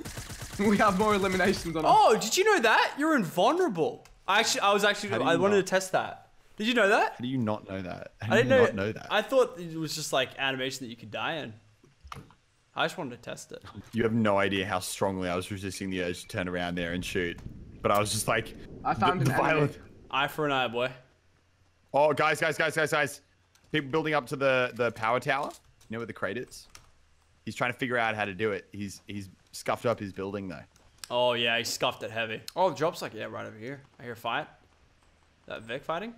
[SPEAKER 2] we have more eliminations on our
[SPEAKER 1] Oh, did you know that? You're invulnerable. I actually, I was actually, I wanted
[SPEAKER 3] not?
[SPEAKER 1] to test that. Did you know that?
[SPEAKER 3] How do you not know that? How
[SPEAKER 1] I didn't
[SPEAKER 3] you
[SPEAKER 1] know,
[SPEAKER 3] not know that?
[SPEAKER 1] I thought it was just like animation that you could die in. I just wanted to test it.
[SPEAKER 3] You have no idea how strongly I was resisting the urge to turn around there and shoot. But I was just like,
[SPEAKER 2] I found
[SPEAKER 3] the,
[SPEAKER 2] an
[SPEAKER 3] the
[SPEAKER 2] enemy.
[SPEAKER 3] violent.
[SPEAKER 1] Eye for an eye, boy.
[SPEAKER 3] Oh, guys, guys, guys, guys, guys! People building up to the the power tower. You know where the crate is? He's trying to figure out how to do it. He's he's scuffed up his building though.
[SPEAKER 1] Oh yeah, he scuffed it heavy. Oh, the drop's like yeah, right over here. I hear a fight. That Vic fighting?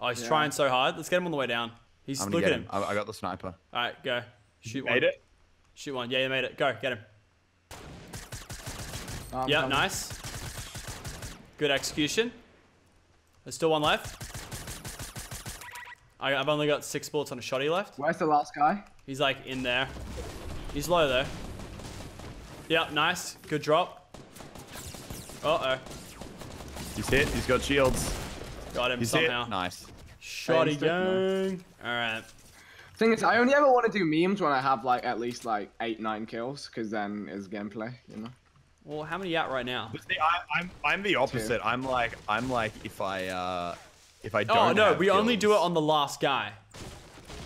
[SPEAKER 1] Oh, he's
[SPEAKER 2] Yeah.
[SPEAKER 1] trying so hard. Let's get him on the way down. He's
[SPEAKER 3] I'm gonna
[SPEAKER 1] look
[SPEAKER 3] get
[SPEAKER 1] at
[SPEAKER 3] him.
[SPEAKER 1] him.
[SPEAKER 3] I, I got the sniper.
[SPEAKER 1] All right, go. Shoot one.
[SPEAKER 3] Made it.
[SPEAKER 1] Shoot one. Yeah, you made it. Go, get him.
[SPEAKER 2] Um,
[SPEAKER 1] Yeah,
[SPEAKER 2] um,
[SPEAKER 1] nice. Good execution. There's still one left. I, I've only got six bullets on a shotty left.
[SPEAKER 2] Where's the last guy?
[SPEAKER 1] He's like in there. He's low though. Yep, nice. Good drop. Uh-oh.
[SPEAKER 3] He's hit. He's got shields.
[SPEAKER 1] Got him
[SPEAKER 3] He's
[SPEAKER 1] somehow.
[SPEAKER 3] hit. Nice.
[SPEAKER 1] Shotty
[SPEAKER 2] Instant, no.
[SPEAKER 1] gang. Alright.
[SPEAKER 2] Thing is, I only ever want to do memes when I have like at least like eight, nine kills, because then it's gameplay, you know.
[SPEAKER 1] Well, how many you at right now?
[SPEAKER 3] See, I, I'm I'm the opposite. I'm like I'm like if I uh if I don't.
[SPEAKER 1] Oh, no,
[SPEAKER 3] have
[SPEAKER 1] we only do it on the last guy.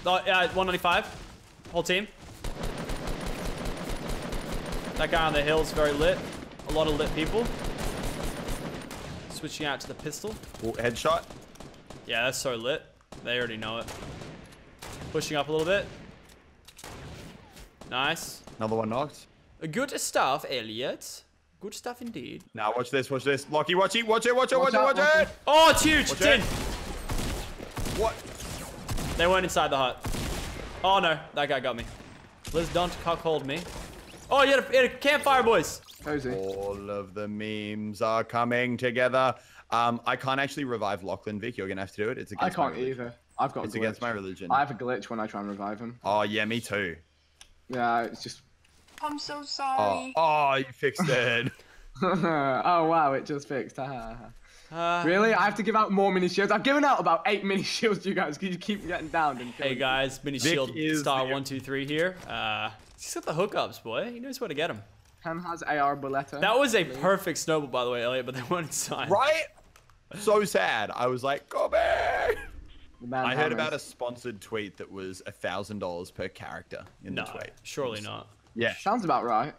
[SPEAKER 1] Oh, uh, 195. Whole team. That guy on the hill is very lit. A lot of lit people. Switching out to the pistol.
[SPEAKER 3] Well, headshot.
[SPEAKER 1] Yeah, that's so lit. They already know it. Pushing up a little bit. Nice.
[SPEAKER 3] Another one knocked.
[SPEAKER 1] Good stuff, Elliot. Good stuff indeed.
[SPEAKER 3] Now watch this. Watch this. Lockie, watch it. Watch it. Watch it.
[SPEAKER 2] Watch
[SPEAKER 3] Watch it.
[SPEAKER 2] out,
[SPEAKER 3] Watch
[SPEAKER 2] watch
[SPEAKER 3] it.
[SPEAKER 1] Oh, it's huge.
[SPEAKER 3] Watch
[SPEAKER 1] It's in.
[SPEAKER 3] it. What?
[SPEAKER 1] They weren't inside the hut. Oh no, that guy got me. Liz don't cuckold me. Oh, you had a, you had a campfire, boys.
[SPEAKER 2] Cozy.
[SPEAKER 3] All of the memes are coming together. Um, I can't actually revive Lachlan Vic. You're gonna have to do it. It's against
[SPEAKER 2] I can't
[SPEAKER 3] my religion.
[SPEAKER 2] either. I've got.
[SPEAKER 3] It's
[SPEAKER 2] a glitch.
[SPEAKER 3] against my religion.
[SPEAKER 2] I have a glitch when I try and revive him.
[SPEAKER 3] Oh yeah, me too.
[SPEAKER 2] Yeah, it's just.
[SPEAKER 4] I'm so
[SPEAKER 3] Oh,
[SPEAKER 4] sorry.
[SPEAKER 3] oh, you fixed it.
[SPEAKER 2] oh wow, it just fixed.
[SPEAKER 1] Uh,
[SPEAKER 2] really? I have to give out more mini shields. I've given out about eight mini shields to you guys because you keep getting down. And
[SPEAKER 1] Hey guys, Mini
[SPEAKER 3] Vic
[SPEAKER 1] Shield
[SPEAKER 3] is
[SPEAKER 1] star
[SPEAKER 3] the-
[SPEAKER 1] one two three here. Uh, he's got the hookups, boy. He knows where to get them.
[SPEAKER 2] Ken has AR Buletta.
[SPEAKER 1] That was a perfect snowball, by the way, Elliot, but they weren't inside.
[SPEAKER 3] right? So sad. I was like, go back.
[SPEAKER 2] Man
[SPEAKER 3] I heard about a sponsored tweet that was a thousand dollars per character in
[SPEAKER 1] No,
[SPEAKER 3] the tweet.
[SPEAKER 1] surely not.
[SPEAKER 3] Yeah.
[SPEAKER 2] Sounds about right.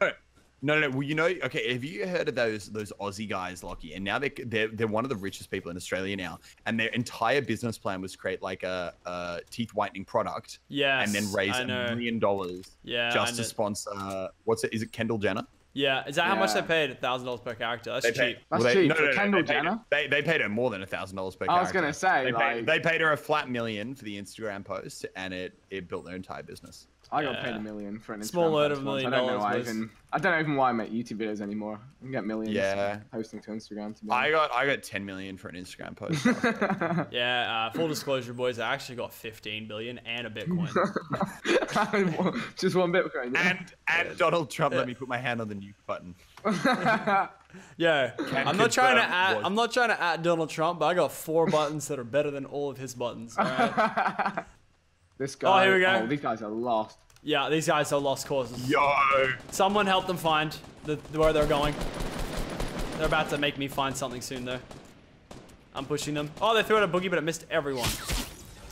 [SPEAKER 3] No, no, no. Well, you know, okay. Have you heard of those those Aussie guys, Lockie? And now they they're they're one of the richest people in Australia now, and their entire business plan was create like a, a teeth whitening product,
[SPEAKER 1] Yes,
[SPEAKER 3] and then raise a million dollars
[SPEAKER 1] Yeah,
[SPEAKER 3] just to
[SPEAKER 1] know.
[SPEAKER 3] sponsor. What's it? Is it Kendall Jenner?
[SPEAKER 1] Yeah, is that how much they paid? thousand dollars per character. That's
[SPEAKER 3] They
[SPEAKER 1] cheap.
[SPEAKER 3] paid.
[SPEAKER 2] That's
[SPEAKER 3] they,
[SPEAKER 2] cheap.
[SPEAKER 3] No, no, no,
[SPEAKER 2] Kendall
[SPEAKER 3] they paid,
[SPEAKER 2] Jenner?
[SPEAKER 3] They, they paid her more than a thousand dollars per
[SPEAKER 2] I
[SPEAKER 3] character.
[SPEAKER 2] was gonna say,
[SPEAKER 3] they,
[SPEAKER 2] like-
[SPEAKER 3] paid, they paid her a flat million for the Instagram post, and it it built their entire business.
[SPEAKER 2] I got
[SPEAKER 1] Yeah.
[SPEAKER 2] paid a million for an Instagram
[SPEAKER 1] Small load
[SPEAKER 2] post
[SPEAKER 1] of a million
[SPEAKER 2] I don't know
[SPEAKER 1] dollars
[SPEAKER 2] why I
[SPEAKER 1] was-
[SPEAKER 2] even. I don't even why I make YouTube videos anymore. I can get millions.
[SPEAKER 3] Yeah.
[SPEAKER 2] Posting to Instagram. To
[SPEAKER 3] I got I got ten million for an Instagram post.
[SPEAKER 1] Yeah, uh, full disclosure, boys, I actually got 15 billion and a Bitcoin.
[SPEAKER 2] Just one Bitcoin. Yeah.
[SPEAKER 3] and and Donald Trump let me put my hand on the nuke button.
[SPEAKER 1] Yeah, I'm not trying to
[SPEAKER 3] confirm
[SPEAKER 1] add.
[SPEAKER 3] was-
[SPEAKER 1] I'm not trying to add Donald Trump, but I got four buttons that are better than all of his buttons. All right?
[SPEAKER 2] this guy.
[SPEAKER 1] here we go.
[SPEAKER 2] Oh, these guys are lost.
[SPEAKER 1] Yeah, these guys are lost causes.
[SPEAKER 3] Yo.
[SPEAKER 1] Someone help them find the, where they're going. They're about to make me find something soon, though. I'm pushing them. Oh, they threw out a boogie, but it missed everyone.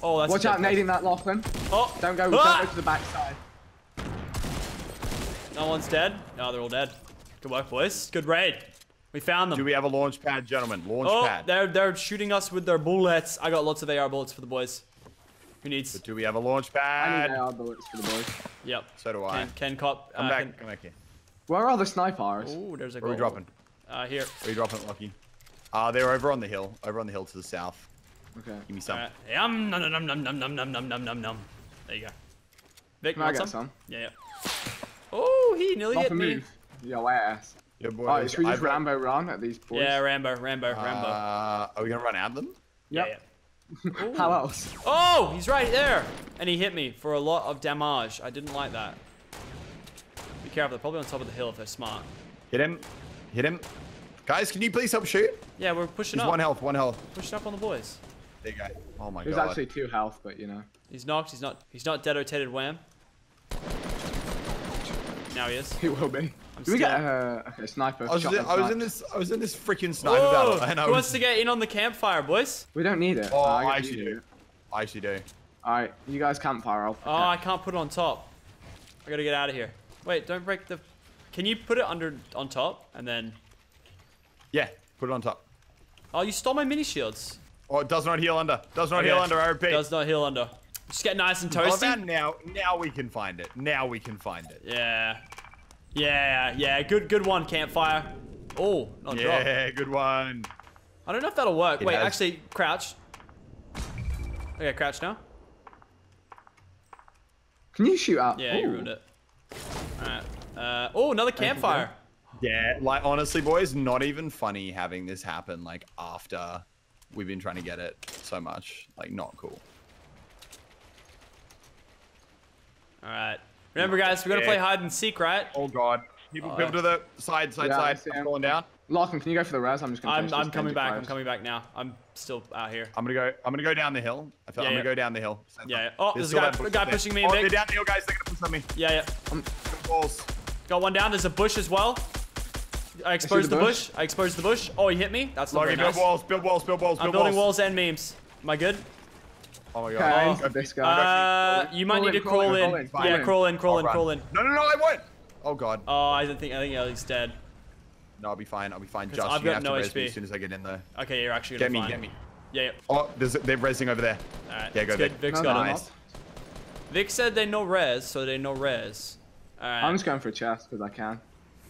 [SPEAKER 1] Oh, that's
[SPEAKER 2] Watch
[SPEAKER 1] a
[SPEAKER 2] out,
[SPEAKER 1] good
[SPEAKER 2] nading that Lachlan.
[SPEAKER 1] Oh,
[SPEAKER 2] Don't go.
[SPEAKER 1] Ah!
[SPEAKER 2] Don't go to the backside.
[SPEAKER 1] No one's dead. No, they're all dead. Good work, boys. Good raid. We found them.
[SPEAKER 3] Do we have a launch pad, gentlemen? Launch
[SPEAKER 1] oh,
[SPEAKER 3] pad.
[SPEAKER 1] they're they're shooting us with their bullets. I got lots of AR bullets for the boys. Who needs?
[SPEAKER 3] Do we have a launch pad?
[SPEAKER 2] I need? AR bullets for the boys.
[SPEAKER 1] Yep.
[SPEAKER 3] So do I.
[SPEAKER 1] Ken, Ken cop.
[SPEAKER 3] Come
[SPEAKER 1] uh,
[SPEAKER 3] back.
[SPEAKER 1] Ken-
[SPEAKER 3] Come back here.
[SPEAKER 2] Where are the snipers?
[SPEAKER 1] Ooh, there's a
[SPEAKER 3] Where are we dropping?
[SPEAKER 1] Uh, here.
[SPEAKER 3] Where are you dropping, Lucky? Uh, they're over on the hill. Over on the hill to the south.
[SPEAKER 2] Okay.
[SPEAKER 3] Give me some.
[SPEAKER 1] Alright. Yum num num num num num num num num num num. There you go. Vic,
[SPEAKER 2] Can I get
[SPEAKER 1] some?
[SPEAKER 2] some?
[SPEAKER 1] Yeah, yeah. Oh, he nearly
[SPEAKER 2] Off
[SPEAKER 1] hit me.
[SPEAKER 2] move. Yo ass.
[SPEAKER 3] Yeah, boy.
[SPEAKER 2] Alright, should we just
[SPEAKER 3] I've
[SPEAKER 2] Rambo run at these boys?
[SPEAKER 1] Yeah, Rambo, Rambo, Rambo.
[SPEAKER 3] Uh, are we gonna run at them?
[SPEAKER 1] yeah,
[SPEAKER 2] Yep.
[SPEAKER 1] yeah. Ooh.
[SPEAKER 2] How else?
[SPEAKER 1] Oh, he's right there. And he hit me for a lot of damage. I didn't like that. Be careful, they're probably on top of the hill if they're smart.
[SPEAKER 3] Hit him. Hit him. Guys, can you please help shoot?
[SPEAKER 1] Yeah, we're pushing
[SPEAKER 3] He's
[SPEAKER 1] up.
[SPEAKER 3] one health. One health.
[SPEAKER 1] Pushing up on the boys.
[SPEAKER 3] There you go. Oh my
[SPEAKER 2] There's
[SPEAKER 3] god.
[SPEAKER 2] actually two health, but you know.
[SPEAKER 1] He's knocked. He's not. He's not dead rotated wham. Now he is.
[SPEAKER 2] He will be.
[SPEAKER 1] I'm
[SPEAKER 2] we get
[SPEAKER 1] scared.
[SPEAKER 2] a okay, sniper?
[SPEAKER 3] I was, in, I was in this. I was in this freaking sniper
[SPEAKER 1] Whoa!
[SPEAKER 3] battle, and I
[SPEAKER 1] Who
[SPEAKER 3] was.
[SPEAKER 1] wants to get in on the campfire, boys?
[SPEAKER 2] We don't need it.
[SPEAKER 3] Oh,
[SPEAKER 2] uh,
[SPEAKER 3] I
[SPEAKER 2] I
[SPEAKER 3] actually
[SPEAKER 2] you.
[SPEAKER 3] do. I actually do.
[SPEAKER 2] Alright, you guys campfire. I'll
[SPEAKER 1] Oh, I can't put it on top. I gotta get out of here. Wait, don't break the. Can you put it under on top and then?
[SPEAKER 3] Yeah, put it on top.
[SPEAKER 1] Oh, you stole my mini shields.
[SPEAKER 3] Oh, it does not heal under. Does not
[SPEAKER 1] Okay.
[SPEAKER 3] heal under. I repeat.
[SPEAKER 1] Does not heal under. Just get nice and
[SPEAKER 3] Oh,
[SPEAKER 1] toasty.
[SPEAKER 3] that now, now we can find it. Now we can find it.
[SPEAKER 1] Yeah. Yeah, yeah. Good, good one, campfire. Oh, not drop.
[SPEAKER 3] Yeah, good one.
[SPEAKER 1] I don't know if that'll work.
[SPEAKER 3] It
[SPEAKER 1] Wait,
[SPEAKER 3] has.
[SPEAKER 1] actually, crouch. Okay, crouch now.
[SPEAKER 2] Can you shoot out?
[SPEAKER 1] Yeah, you ruined it. Alright. Uh, oh, another campfire.
[SPEAKER 3] Yeah, like honestly, boys, not even funny having this happen like after we've been trying to get it so much. Like, not cool.
[SPEAKER 1] All right. Remember, guys, we're gonna play hide and seek, right?
[SPEAKER 3] Oh god. People,
[SPEAKER 1] Oh,
[SPEAKER 3] people to the side, side,
[SPEAKER 2] Yeah,
[SPEAKER 3] side.
[SPEAKER 2] see
[SPEAKER 3] I'm falling down.
[SPEAKER 2] Larkin, can you go for the res? I'm just gonna.
[SPEAKER 1] I'm I'm
[SPEAKER 2] this
[SPEAKER 1] coming
[SPEAKER 2] Genji
[SPEAKER 1] back. I'm coming back now. I'm still out here.
[SPEAKER 3] I'm gonna go. I'm gonna go down the hill. I feel
[SPEAKER 1] Yeah,
[SPEAKER 3] I'm
[SPEAKER 1] yeah.
[SPEAKER 3] gonna go down the hill.
[SPEAKER 1] Yeah, yeah. Oh, there's a guy-
[SPEAKER 3] that
[SPEAKER 1] a guy
[SPEAKER 3] oh,
[SPEAKER 1] pushing me,
[SPEAKER 3] Oh,
[SPEAKER 1] Vic.
[SPEAKER 3] they're down the hill, guys. They're gonna push on me.
[SPEAKER 1] Yeah, yeah.
[SPEAKER 3] Um, Balls.
[SPEAKER 1] Got one down. There's a bush as well. I exposed
[SPEAKER 2] the
[SPEAKER 1] the
[SPEAKER 2] bush.
[SPEAKER 1] bush. I exposed the bush. Oh, he hit me. That's not
[SPEAKER 3] Logan,
[SPEAKER 1] very
[SPEAKER 3] build walls, build walls, build walls,
[SPEAKER 1] I'm building
[SPEAKER 3] walls.
[SPEAKER 1] walls and memes. Am I good?
[SPEAKER 3] Oh my
[SPEAKER 2] Okay,
[SPEAKER 3] god.
[SPEAKER 2] I
[SPEAKER 1] Oh.
[SPEAKER 2] need to get this guy.
[SPEAKER 1] Uh, you might
[SPEAKER 2] Crawl
[SPEAKER 1] need
[SPEAKER 2] in,
[SPEAKER 1] to
[SPEAKER 2] crawl
[SPEAKER 1] crawl
[SPEAKER 2] in,
[SPEAKER 1] in.
[SPEAKER 2] crawl in,
[SPEAKER 1] Yeah, crawl in, crawl
[SPEAKER 3] I'll
[SPEAKER 1] in,
[SPEAKER 3] run.
[SPEAKER 1] crawl in.
[SPEAKER 3] No, no, no, I won't. Oh god.
[SPEAKER 1] Oh, I don't think. I think Ellie's dead.
[SPEAKER 3] No, I'll be fine. I'll be fine.
[SPEAKER 1] 'Cause
[SPEAKER 3] Just
[SPEAKER 1] I've
[SPEAKER 3] you
[SPEAKER 1] got
[SPEAKER 3] have
[SPEAKER 1] no
[SPEAKER 3] to res me
[SPEAKER 1] HP.
[SPEAKER 3] as soon as I get in there.
[SPEAKER 1] Okay, you're actually gonna get
[SPEAKER 3] me,
[SPEAKER 1] find.
[SPEAKER 3] get me.
[SPEAKER 1] Yeah, yeah.
[SPEAKER 3] Oh, there's, they're resing over there.
[SPEAKER 1] All right.
[SPEAKER 3] Yeah, go
[SPEAKER 1] good.
[SPEAKER 3] there.
[SPEAKER 1] Vic's
[SPEAKER 2] No,
[SPEAKER 1] got
[SPEAKER 2] no,
[SPEAKER 1] it.
[SPEAKER 3] Nice.
[SPEAKER 1] Vic said they no res, so they no res. All right.
[SPEAKER 2] I'm just going for a chest because I can.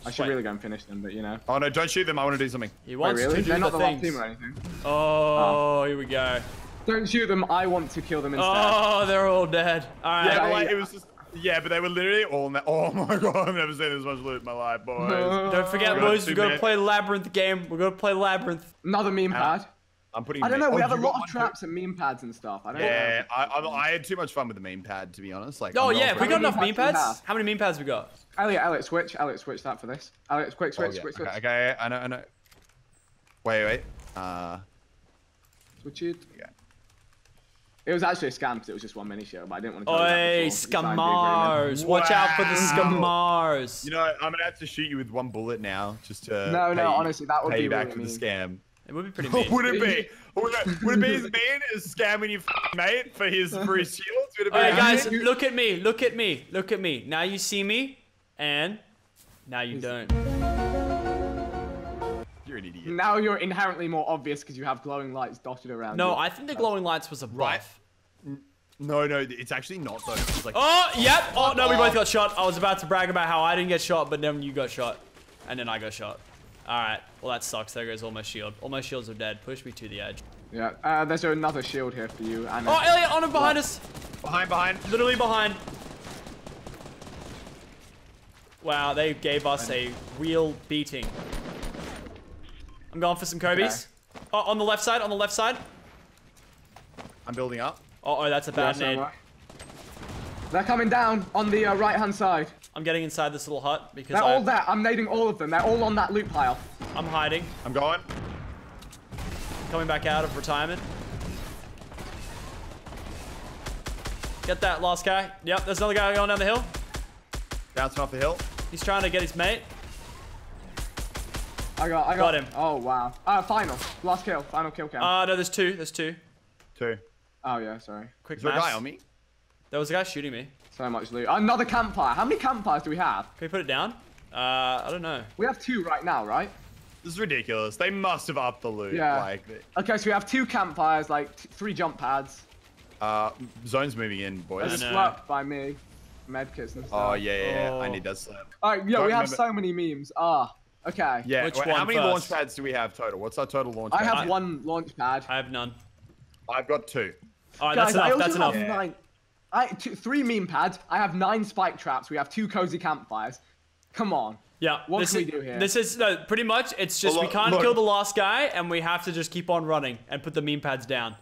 [SPEAKER 2] I should
[SPEAKER 1] Wait.
[SPEAKER 2] really go and finish them, but you know.
[SPEAKER 3] Oh no, don't shoot them. I want to do something.
[SPEAKER 1] He
[SPEAKER 2] Wait,
[SPEAKER 1] wants
[SPEAKER 2] really?
[SPEAKER 1] to do
[SPEAKER 2] They're
[SPEAKER 1] the
[SPEAKER 2] not the last team or anything.
[SPEAKER 1] Oh, here we go.
[SPEAKER 2] Don't shoot them. I want to kill them instead.
[SPEAKER 1] Oh, they're all dead. All right.
[SPEAKER 3] Yeah,
[SPEAKER 2] Yeah,
[SPEAKER 3] but like, it was just. Yeah, but they were literally all. in that- Oh my god, I've never seen this much loot in my life, boys.
[SPEAKER 1] Don't forget,
[SPEAKER 3] Got
[SPEAKER 1] boys, we're gonna play Labyrinth game. We're gonna play Labyrinth.
[SPEAKER 2] Another meme pad.
[SPEAKER 3] I'm putting.
[SPEAKER 2] I don't know.
[SPEAKER 3] Oh,
[SPEAKER 2] We have a lot of traps and meme pads and stuff. I don't
[SPEAKER 3] Yeah,
[SPEAKER 2] know.
[SPEAKER 3] I, I, I had too much fun with the meme pad, to be honest. Like.
[SPEAKER 1] Oh
[SPEAKER 3] I'm
[SPEAKER 1] yeah, we got enough meme
[SPEAKER 2] pads
[SPEAKER 1] pads. How many meme pads we got?
[SPEAKER 2] Elliot, Elliot, switch. Elliot, switch that for this. Elliot, quick,
[SPEAKER 3] Oh,
[SPEAKER 2] switch,
[SPEAKER 3] yeah.
[SPEAKER 2] switch, switch.
[SPEAKER 3] Okay, okay, I know, I know. Wait, wait. Uh,
[SPEAKER 2] Switch it.
[SPEAKER 3] yeah.
[SPEAKER 2] It was actually a scam because it was just one mini show, but I didn't want to. tell you
[SPEAKER 1] Oi,
[SPEAKER 2] that before. We signed the agreement.
[SPEAKER 1] scamars! Watch out for the
[SPEAKER 3] Wow.
[SPEAKER 1] scamars.
[SPEAKER 3] You know, I'm gonna have to shoot you with one bullet now, just to.
[SPEAKER 2] No,
[SPEAKER 3] pay,
[SPEAKER 2] no, honestly, that would
[SPEAKER 3] pay
[SPEAKER 2] be
[SPEAKER 3] you back
[SPEAKER 2] really
[SPEAKER 3] for the scam.
[SPEAKER 1] It would be pretty mean.
[SPEAKER 3] would it be? Would it, would it be as mean as scamming your f- mate for his for his shields? Would it be?
[SPEAKER 1] All right, guys,
[SPEAKER 3] mean?
[SPEAKER 1] look at me. Look at me. Look at me. Now you see me, and now you don't.
[SPEAKER 3] You're an idiot.
[SPEAKER 2] Now you're inherently more obvious because you have glowing lights dotted around.
[SPEAKER 1] No,
[SPEAKER 2] you.
[SPEAKER 1] I think the glowing lights was a
[SPEAKER 3] Right. No, no, it's actually not though. It's like,
[SPEAKER 1] Oh, yep. Oh no, we both got shot. I was about to brag about how I didn't get shot, but then you got shot, and then I got shot. All right. Well, that sucks. There goes all my shield. All my shields are dead. Push me to the edge.
[SPEAKER 2] Yeah. Uh, there's another shield here for you. And
[SPEAKER 1] Oh, Elliot, on him behind us.
[SPEAKER 3] behind, behind.
[SPEAKER 1] Literally behind. Wow, they gave us a real beating. I'm going for some Kobe's. Oh, on the left side, on the left side.
[SPEAKER 3] I'm building up.
[SPEAKER 1] Oh, oh that's a bad
[SPEAKER 2] so
[SPEAKER 1] nade.
[SPEAKER 2] am They're coming down on the uh, right hand side.
[SPEAKER 1] I'm getting inside this little hut because
[SPEAKER 2] They're
[SPEAKER 1] I,
[SPEAKER 2] all there. I'm nading all of them. They're all on that loot pile.
[SPEAKER 1] I'm hiding.
[SPEAKER 3] I'm going.
[SPEAKER 1] Coming back out of retirement. Get that last guy. Yep, there's another guy going down the hill.
[SPEAKER 3] Bouncing off the hill.
[SPEAKER 1] He's trying to get his mate.
[SPEAKER 2] I got, I
[SPEAKER 1] Got
[SPEAKER 2] got,
[SPEAKER 1] him.
[SPEAKER 2] Oh wow. Uh, final, last kill, final kill cam.
[SPEAKER 1] Uh, no, there's two. There's two.
[SPEAKER 3] Two.
[SPEAKER 2] oh yeah, sorry.
[SPEAKER 1] Quick
[SPEAKER 3] Is there a
[SPEAKER 1] maths.
[SPEAKER 3] guy on me?
[SPEAKER 1] There was a guy shooting me.
[SPEAKER 2] So much loot. Another campfire. How many campfires do we have?
[SPEAKER 1] Can we put it down? Uh, I don't know.
[SPEAKER 2] We have two right now, right?
[SPEAKER 3] This is ridiculous. They must have upped the loot.
[SPEAKER 2] Yeah.
[SPEAKER 3] Like,
[SPEAKER 2] Okay, so we have two campfires, like t- three jump pads.
[SPEAKER 3] uh, zone's moving in, boys.
[SPEAKER 2] This
[SPEAKER 1] know.
[SPEAKER 2] worked by me. Medkits and stuff.
[SPEAKER 3] Oh yeah, yeah, yeah. I
[SPEAKER 1] Oh.
[SPEAKER 3] need that slab.
[SPEAKER 2] Alright, yeah,
[SPEAKER 3] Don't
[SPEAKER 2] we have
[SPEAKER 3] remember-
[SPEAKER 2] so many memes. Ah, okay.
[SPEAKER 3] Yeah.
[SPEAKER 1] Which
[SPEAKER 3] wait,
[SPEAKER 1] one
[SPEAKER 3] how many
[SPEAKER 1] first?
[SPEAKER 3] launch pads do we have total? What's our total launch?
[SPEAKER 2] I
[SPEAKER 3] pad?
[SPEAKER 2] have
[SPEAKER 1] I-
[SPEAKER 2] one launch pad.
[SPEAKER 1] I have none.
[SPEAKER 3] I've got two.
[SPEAKER 1] All right,
[SPEAKER 2] Guys,
[SPEAKER 1] that's enough.
[SPEAKER 2] also
[SPEAKER 1] That's enough.
[SPEAKER 2] nine. I two, three meme pads. I have nine spike traps. We have two cozy campfires. Come on.
[SPEAKER 1] Yeah.
[SPEAKER 2] What
[SPEAKER 1] this
[SPEAKER 2] can
[SPEAKER 1] is,
[SPEAKER 2] we do here?
[SPEAKER 1] This is no, pretty much. It's just
[SPEAKER 3] Well,
[SPEAKER 1] we can't
[SPEAKER 3] look.
[SPEAKER 1] kill the last guy, and we have to just keep on running and put the meme pads down,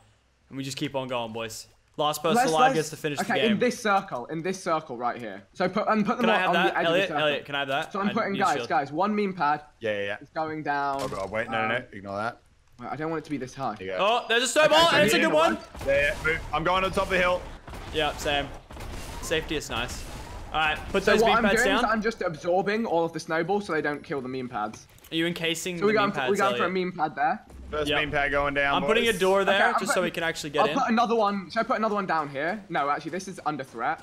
[SPEAKER 1] and we just keep on going, boys. Last person
[SPEAKER 2] Let's-
[SPEAKER 1] alive
[SPEAKER 2] let's-
[SPEAKER 1] gets to finish
[SPEAKER 2] okay,
[SPEAKER 1] the game.
[SPEAKER 2] Okay, in this circle, in this circle right here. So put and put them
[SPEAKER 1] can I
[SPEAKER 2] on,
[SPEAKER 1] have
[SPEAKER 2] on
[SPEAKER 1] that,
[SPEAKER 2] the edge
[SPEAKER 1] Elliot?
[SPEAKER 2] of the circle.
[SPEAKER 1] Elliot, can I have that?
[SPEAKER 2] So I'm
[SPEAKER 1] I
[SPEAKER 2] putting guys,
[SPEAKER 1] shield.
[SPEAKER 2] guys. One meme pad
[SPEAKER 3] Yeah, yeah, yeah.
[SPEAKER 2] is going down.
[SPEAKER 3] Oh god, wait, no, no, no.
[SPEAKER 2] Um,
[SPEAKER 3] Ignore that.
[SPEAKER 2] Wait, I don't want it to be this high.
[SPEAKER 3] There you go.
[SPEAKER 1] Oh, there's a snowball,
[SPEAKER 2] Okay, so
[SPEAKER 1] and it's a good one.
[SPEAKER 2] one-
[SPEAKER 3] Yeah, yeah, move. I'm going on top of the hill.
[SPEAKER 1] Yeah, same. Safety is nice. All right, put
[SPEAKER 2] So
[SPEAKER 1] those
[SPEAKER 2] what
[SPEAKER 1] meme
[SPEAKER 2] I'm
[SPEAKER 1] pads
[SPEAKER 2] doing
[SPEAKER 1] down.
[SPEAKER 2] is I'm just absorbing all of the snowballs so they don't kill the meme pads.
[SPEAKER 1] Are you encasing
[SPEAKER 2] So we're
[SPEAKER 1] the
[SPEAKER 2] going,
[SPEAKER 1] meme
[SPEAKER 2] for,
[SPEAKER 1] pads?
[SPEAKER 2] we're going for a meme pad there.
[SPEAKER 3] First
[SPEAKER 1] Yep.
[SPEAKER 3] meme pad going down.
[SPEAKER 1] I'm putting a door there
[SPEAKER 2] Okay, I'm
[SPEAKER 1] just so we can actually get
[SPEAKER 2] I'll
[SPEAKER 1] in.
[SPEAKER 2] put another one. Should I put another one down here? No, actually, this is under threat.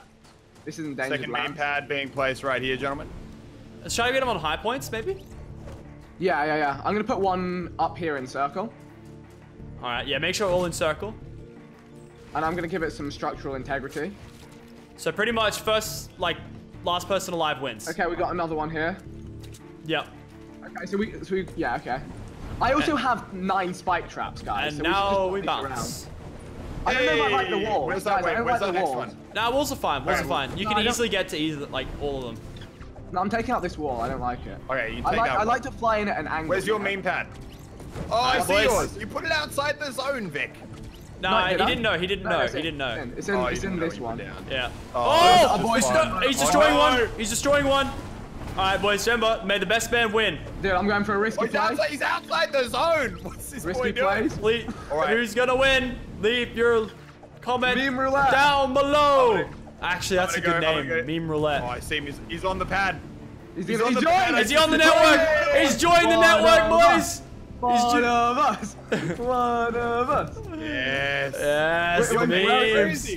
[SPEAKER 2] This is endangered
[SPEAKER 3] Second meme
[SPEAKER 2] land.
[SPEAKER 3] pad being placed right here, gentlemen.
[SPEAKER 1] Let's try to get him on high points, maybe.
[SPEAKER 2] Yeah, yeah, yeah. I'm gonna put one up here in circle,
[SPEAKER 1] All right, yeah. Make sure we're all in circle.
[SPEAKER 2] and I'm gonna give it some structural integrity.
[SPEAKER 1] So pretty much first, like, last person alive wins.
[SPEAKER 2] Okay, we got another one here.
[SPEAKER 1] Yep.
[SPEAKER 2] Okay, so we, so we, yeah, okay. I also have nine spike traps, guys.
[SPEAKER 1] And
[SPEAKER 2] so
[SPEAKER 1] now
[SPEAKER 2] just
[SPEAKER 1] we
[SPEAKER 2] stick around.
[SPEAKER 1] bounce.
[SPEAKER 2] I don't know if I like the
[SPEAKER 3] Hey,
[SPEAKER 2] walls.
[SPEAKER 3] Where's
[SPEAKER 2] guys,
[SPEAKER 3] that?
[SPEAKER 2] I
[SPEAKER 3] Wait,
[SPEAKER 2] don't
[SPEAKER 3] where's
[SPEAKER 2] like
[SPEAKER 3] that
[SPEAKER 2] the
[SPEAKER 3] next
[SPEAKER 2] walls.
[SPEAKER 3] one?
[SPEAKER 1] Nah, walls are fine. Walls are fine. You
[SPEAKER 2] no,
[SPEAKER 1] can
[SPEAKER 2] I don't-
[SPEAKER 1] easily get to either, like, all of them.
[SPEAKER 2] No, I'm taking out this wall. I don't like it.
[SPEAKER 3] Okay, you
[SPEAKER 2] I
[SPEAKER 3] take
[SPEAKER 2] like,
[SPEAKER 3] that
[SPEAKER 2] I like to fly in at an angle.
[SPEAKER 3] Where's your
[SPEAKER 2] you know?
[SPEAKER 3] meme pad? Oh, I
[SPEAKER 1] Alright,
[SPEAKER 3] see
[SPEAKER 1] boys.
[SPEAKER 3] yours. You put it outside the zone, Vic.
[SPEAKER 1] No,
[SPEAKER 2] Not
[SPEAKER 1] he didn't know. He didn't
[SPEAKER 2] No,
[SPEAKER 1] know.
[SPEAKER 2] it's
[SPEAKER 1] He didn't know.
[SPEAKER 2] It's in,
[SPEAKER 3] Oh,
[SPEAKER 2] it's in
[SPEAKER 3] didn't know
[SPEAKER 2] this one.
[SPEAKER 1] Yeah.
[SPEAKER 3] Oh,
[SPEAKER 1] Oh,
[SPEAKER 2] a boy
[SPEAKER 1] he's,
[SPEAKER 2] bomb.
[SPEAKER 1] he's
[SPEAKER 3] Oh,
[SPEAKER 1] destroying
[SPEAKER 3] no.
[SPEAKER 1] one. He's destroying one. All right, boys. Remember, may the best man win.
[SPEAKER 2] Dude, I'm going for a risky
[SPEAKER 3] Oh, he's,
[SPEAKER 2] play.
[SPEAKER 3] outside, he's outside the zone. What's this
[SPEAKER 2] Risky
[SPEAKER 3] boy doing?
[SPEAKER 2] plays.
[SPEAKER 1] Lee,
[SPEAKER 3] All right.
[SPEAKER 1] who's gonna win? Leave your comment
[SPEAKER 2] Meme roulette.
[SPEAKER 1] down below.
[SPEAKER 3] Gonna-
[SPEAKER 1] Actually, that's a
[SPEAKER 3] I'm
[SPEAKER 1] good
[SPEAKER 3] go,
[SPEAKER 1] name.
[SPEAKER 3] go.
[SPEAKER 1] Meme roulette.
[SPEAKER 3] Oh, I see him. He's, he's on the pad.
[SPEAKER 2] He's,
[SPEAKER 3] He's
[SPEAKER 2] he's,
[SPEAKER 3] on the
[SPEAKER 2] joined.
[SPEAKER 3] banner.
[SPEAKER 1] Is he on the network?
[SPEAKER 3] joined.
[SPEAKER 1] He's joined the network, boys. He's
[SPEAKER 2] One of us. One of us.
[SPEAKER 3] Yes.
[SPEAKER 1] Yes,
[SPEAKER 2] Wait,
[SPEAKER 1] the
[SPEAKER 2] wait, where- where
[SPEAKER 1] memes.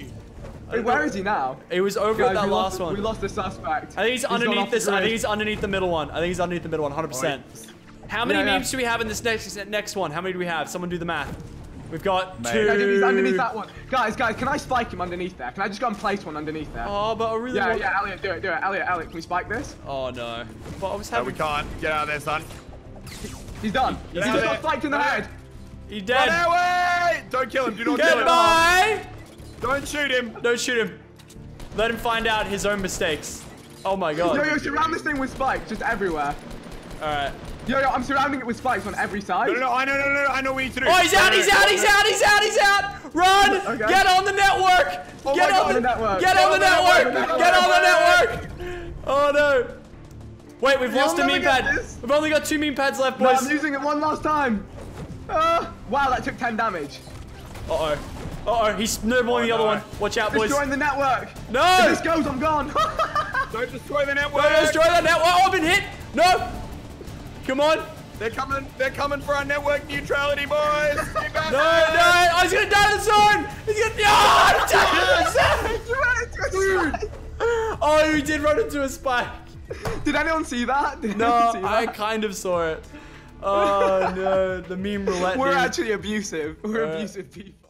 [SPEAKER 3] Is he?
[SPEAKER 2] Wait, where is he now?
[SPEAKER 1] He was over
[SPEAKER 2] Guys,
[SPEAKER 1] at that last
[SPEAKER 2] lost,
[SPEAKER 1] one.
[SPEAKER 2] We lost the suspect.
[SPEAKER 1] I think he's,
[SPEAKER 2] gone
[SPEAKER 1] underneath this. I think he's underneath the middle one. I think he's underneath the middle one, 100%. How many
[SPEAKER 2] Yeah, yeah.
[SPEAKER 1] memes do we have in this next next one? How many do we have? Someone do the math. We've got
[SPEAKER 3] Mate.
[SPEAKER 1] two.
[SPEAKER 2] Yeah, dude, he's underneath that one. Guys, guys, can I spike him underneath there? Can I just go and place one underneath there?
[SPEAKER 1] Oh, but I really
[SPEAKER 2] yeah,
[SPEAKER 1] want.
[SPEAKER 2] yeah, Elliot, do it, do it. Elliot, Elliot, can we spike this?
[SPEAKER 1] Oh no. But I was
[SPEAKER 3] No, we can't. Get out of there, son.
[SPEAKER 2] He's done. He
[SPEAKER 1] He's
[SPEAKER 2] just got spiked in the head.
[SPEAKER 1] He
[SPEAKER 3] Run
[SPEAKER 1] dead.
[SPEAKER 3] away! Don't kill him. Do not kill him.
[SPEAKER 1] Goodbye.
[SPEAKER 3] Don't shoot him.
[SPEAKER 1] Don't shoot him. Let him find out his own mistakes. Oh my god.
[SPEAKER 2] yo, yo, surround this thing with spikes, just everywhere.
[SPEAKER 1] All right.
[SPEAKER 2] Yo, yo, I'm surrounding it with spikes on every side.
[SPEAKER 3] No, no, no. I know, no, no, no. I know what we need to do.
[SPEAKER 1] Oh, he's out! He's out! He's out! He's out! He's out! Run!
[SPEAKER 2] Okay.
[SPEAKER 1] Get on the network!
[SPEAKER 3] Oh
[SPEAKER 1] Get on
[SPEAKER 3] God,
[SPEAKER 1] the
[SPEAKER 2] the network.
[SPEAKER 1] Get on the
[SPEAKER 3] Get on the
[SPEAKER 1] network!
[SPEAKER 3] network.
[SPEAKER 1] Get on the network! Oh no! Wait, we've
[SPEAKER 2] You'll
[SPEAKER 1] lost a
[SPEAKER 2] never
[SPEAKER 1] meme pad.
[SPEAKER 2] this.
[SPEAKER 1] We've only got two meme pads left,
[SPEAKER 2] No,
[SPEAKER 1] boys.
[SPEAKER 2] I'm using it one last time. Uh, wow, that took 10 damage.
[SPEAKER 1] Uh oh. Uh oh. He's snowballing
[SPEAKER 3] Oh,
[SPEAKER 1] the other
[SPEAKER 3] no.
[SPEAKER 1] one. Watch out, boys.
[SPEAKER 2] Destroying the network.
[SPEAKER 1] No!
[SPEAKER 2] If this goes, I'm gone.
[SPEAKER 3] Don't destroy the network.
[SPEAKER 1] No, destroy that network. Oh, I've been hit. No. Come on.
[SPEAKER 3] They're coming. They're coming for our network neutrality, boys.
[SPEAKER 1] No, no. Oh, he's gonna die in the zone. He's gonna. Oh, he died in the zone.
[SPEAKER 2] You ran into a spike.
[SPEAKER 1] Oh, he did run into a spike.
[SPEAKER 2] Did anyone see that? Did
[SPEAKER 1] No,
[SPEAKER 2] anyone see
[SPEAKER 1] I kind of saw it. Oh no, the meme roulette.
[SPEAKER 2] We're
[SPEAKER 1] dude.
[SPEAKER 2] actually abusive. We're
[SPEAKER 1] Uh,
[SPEAKER 2] abusive people.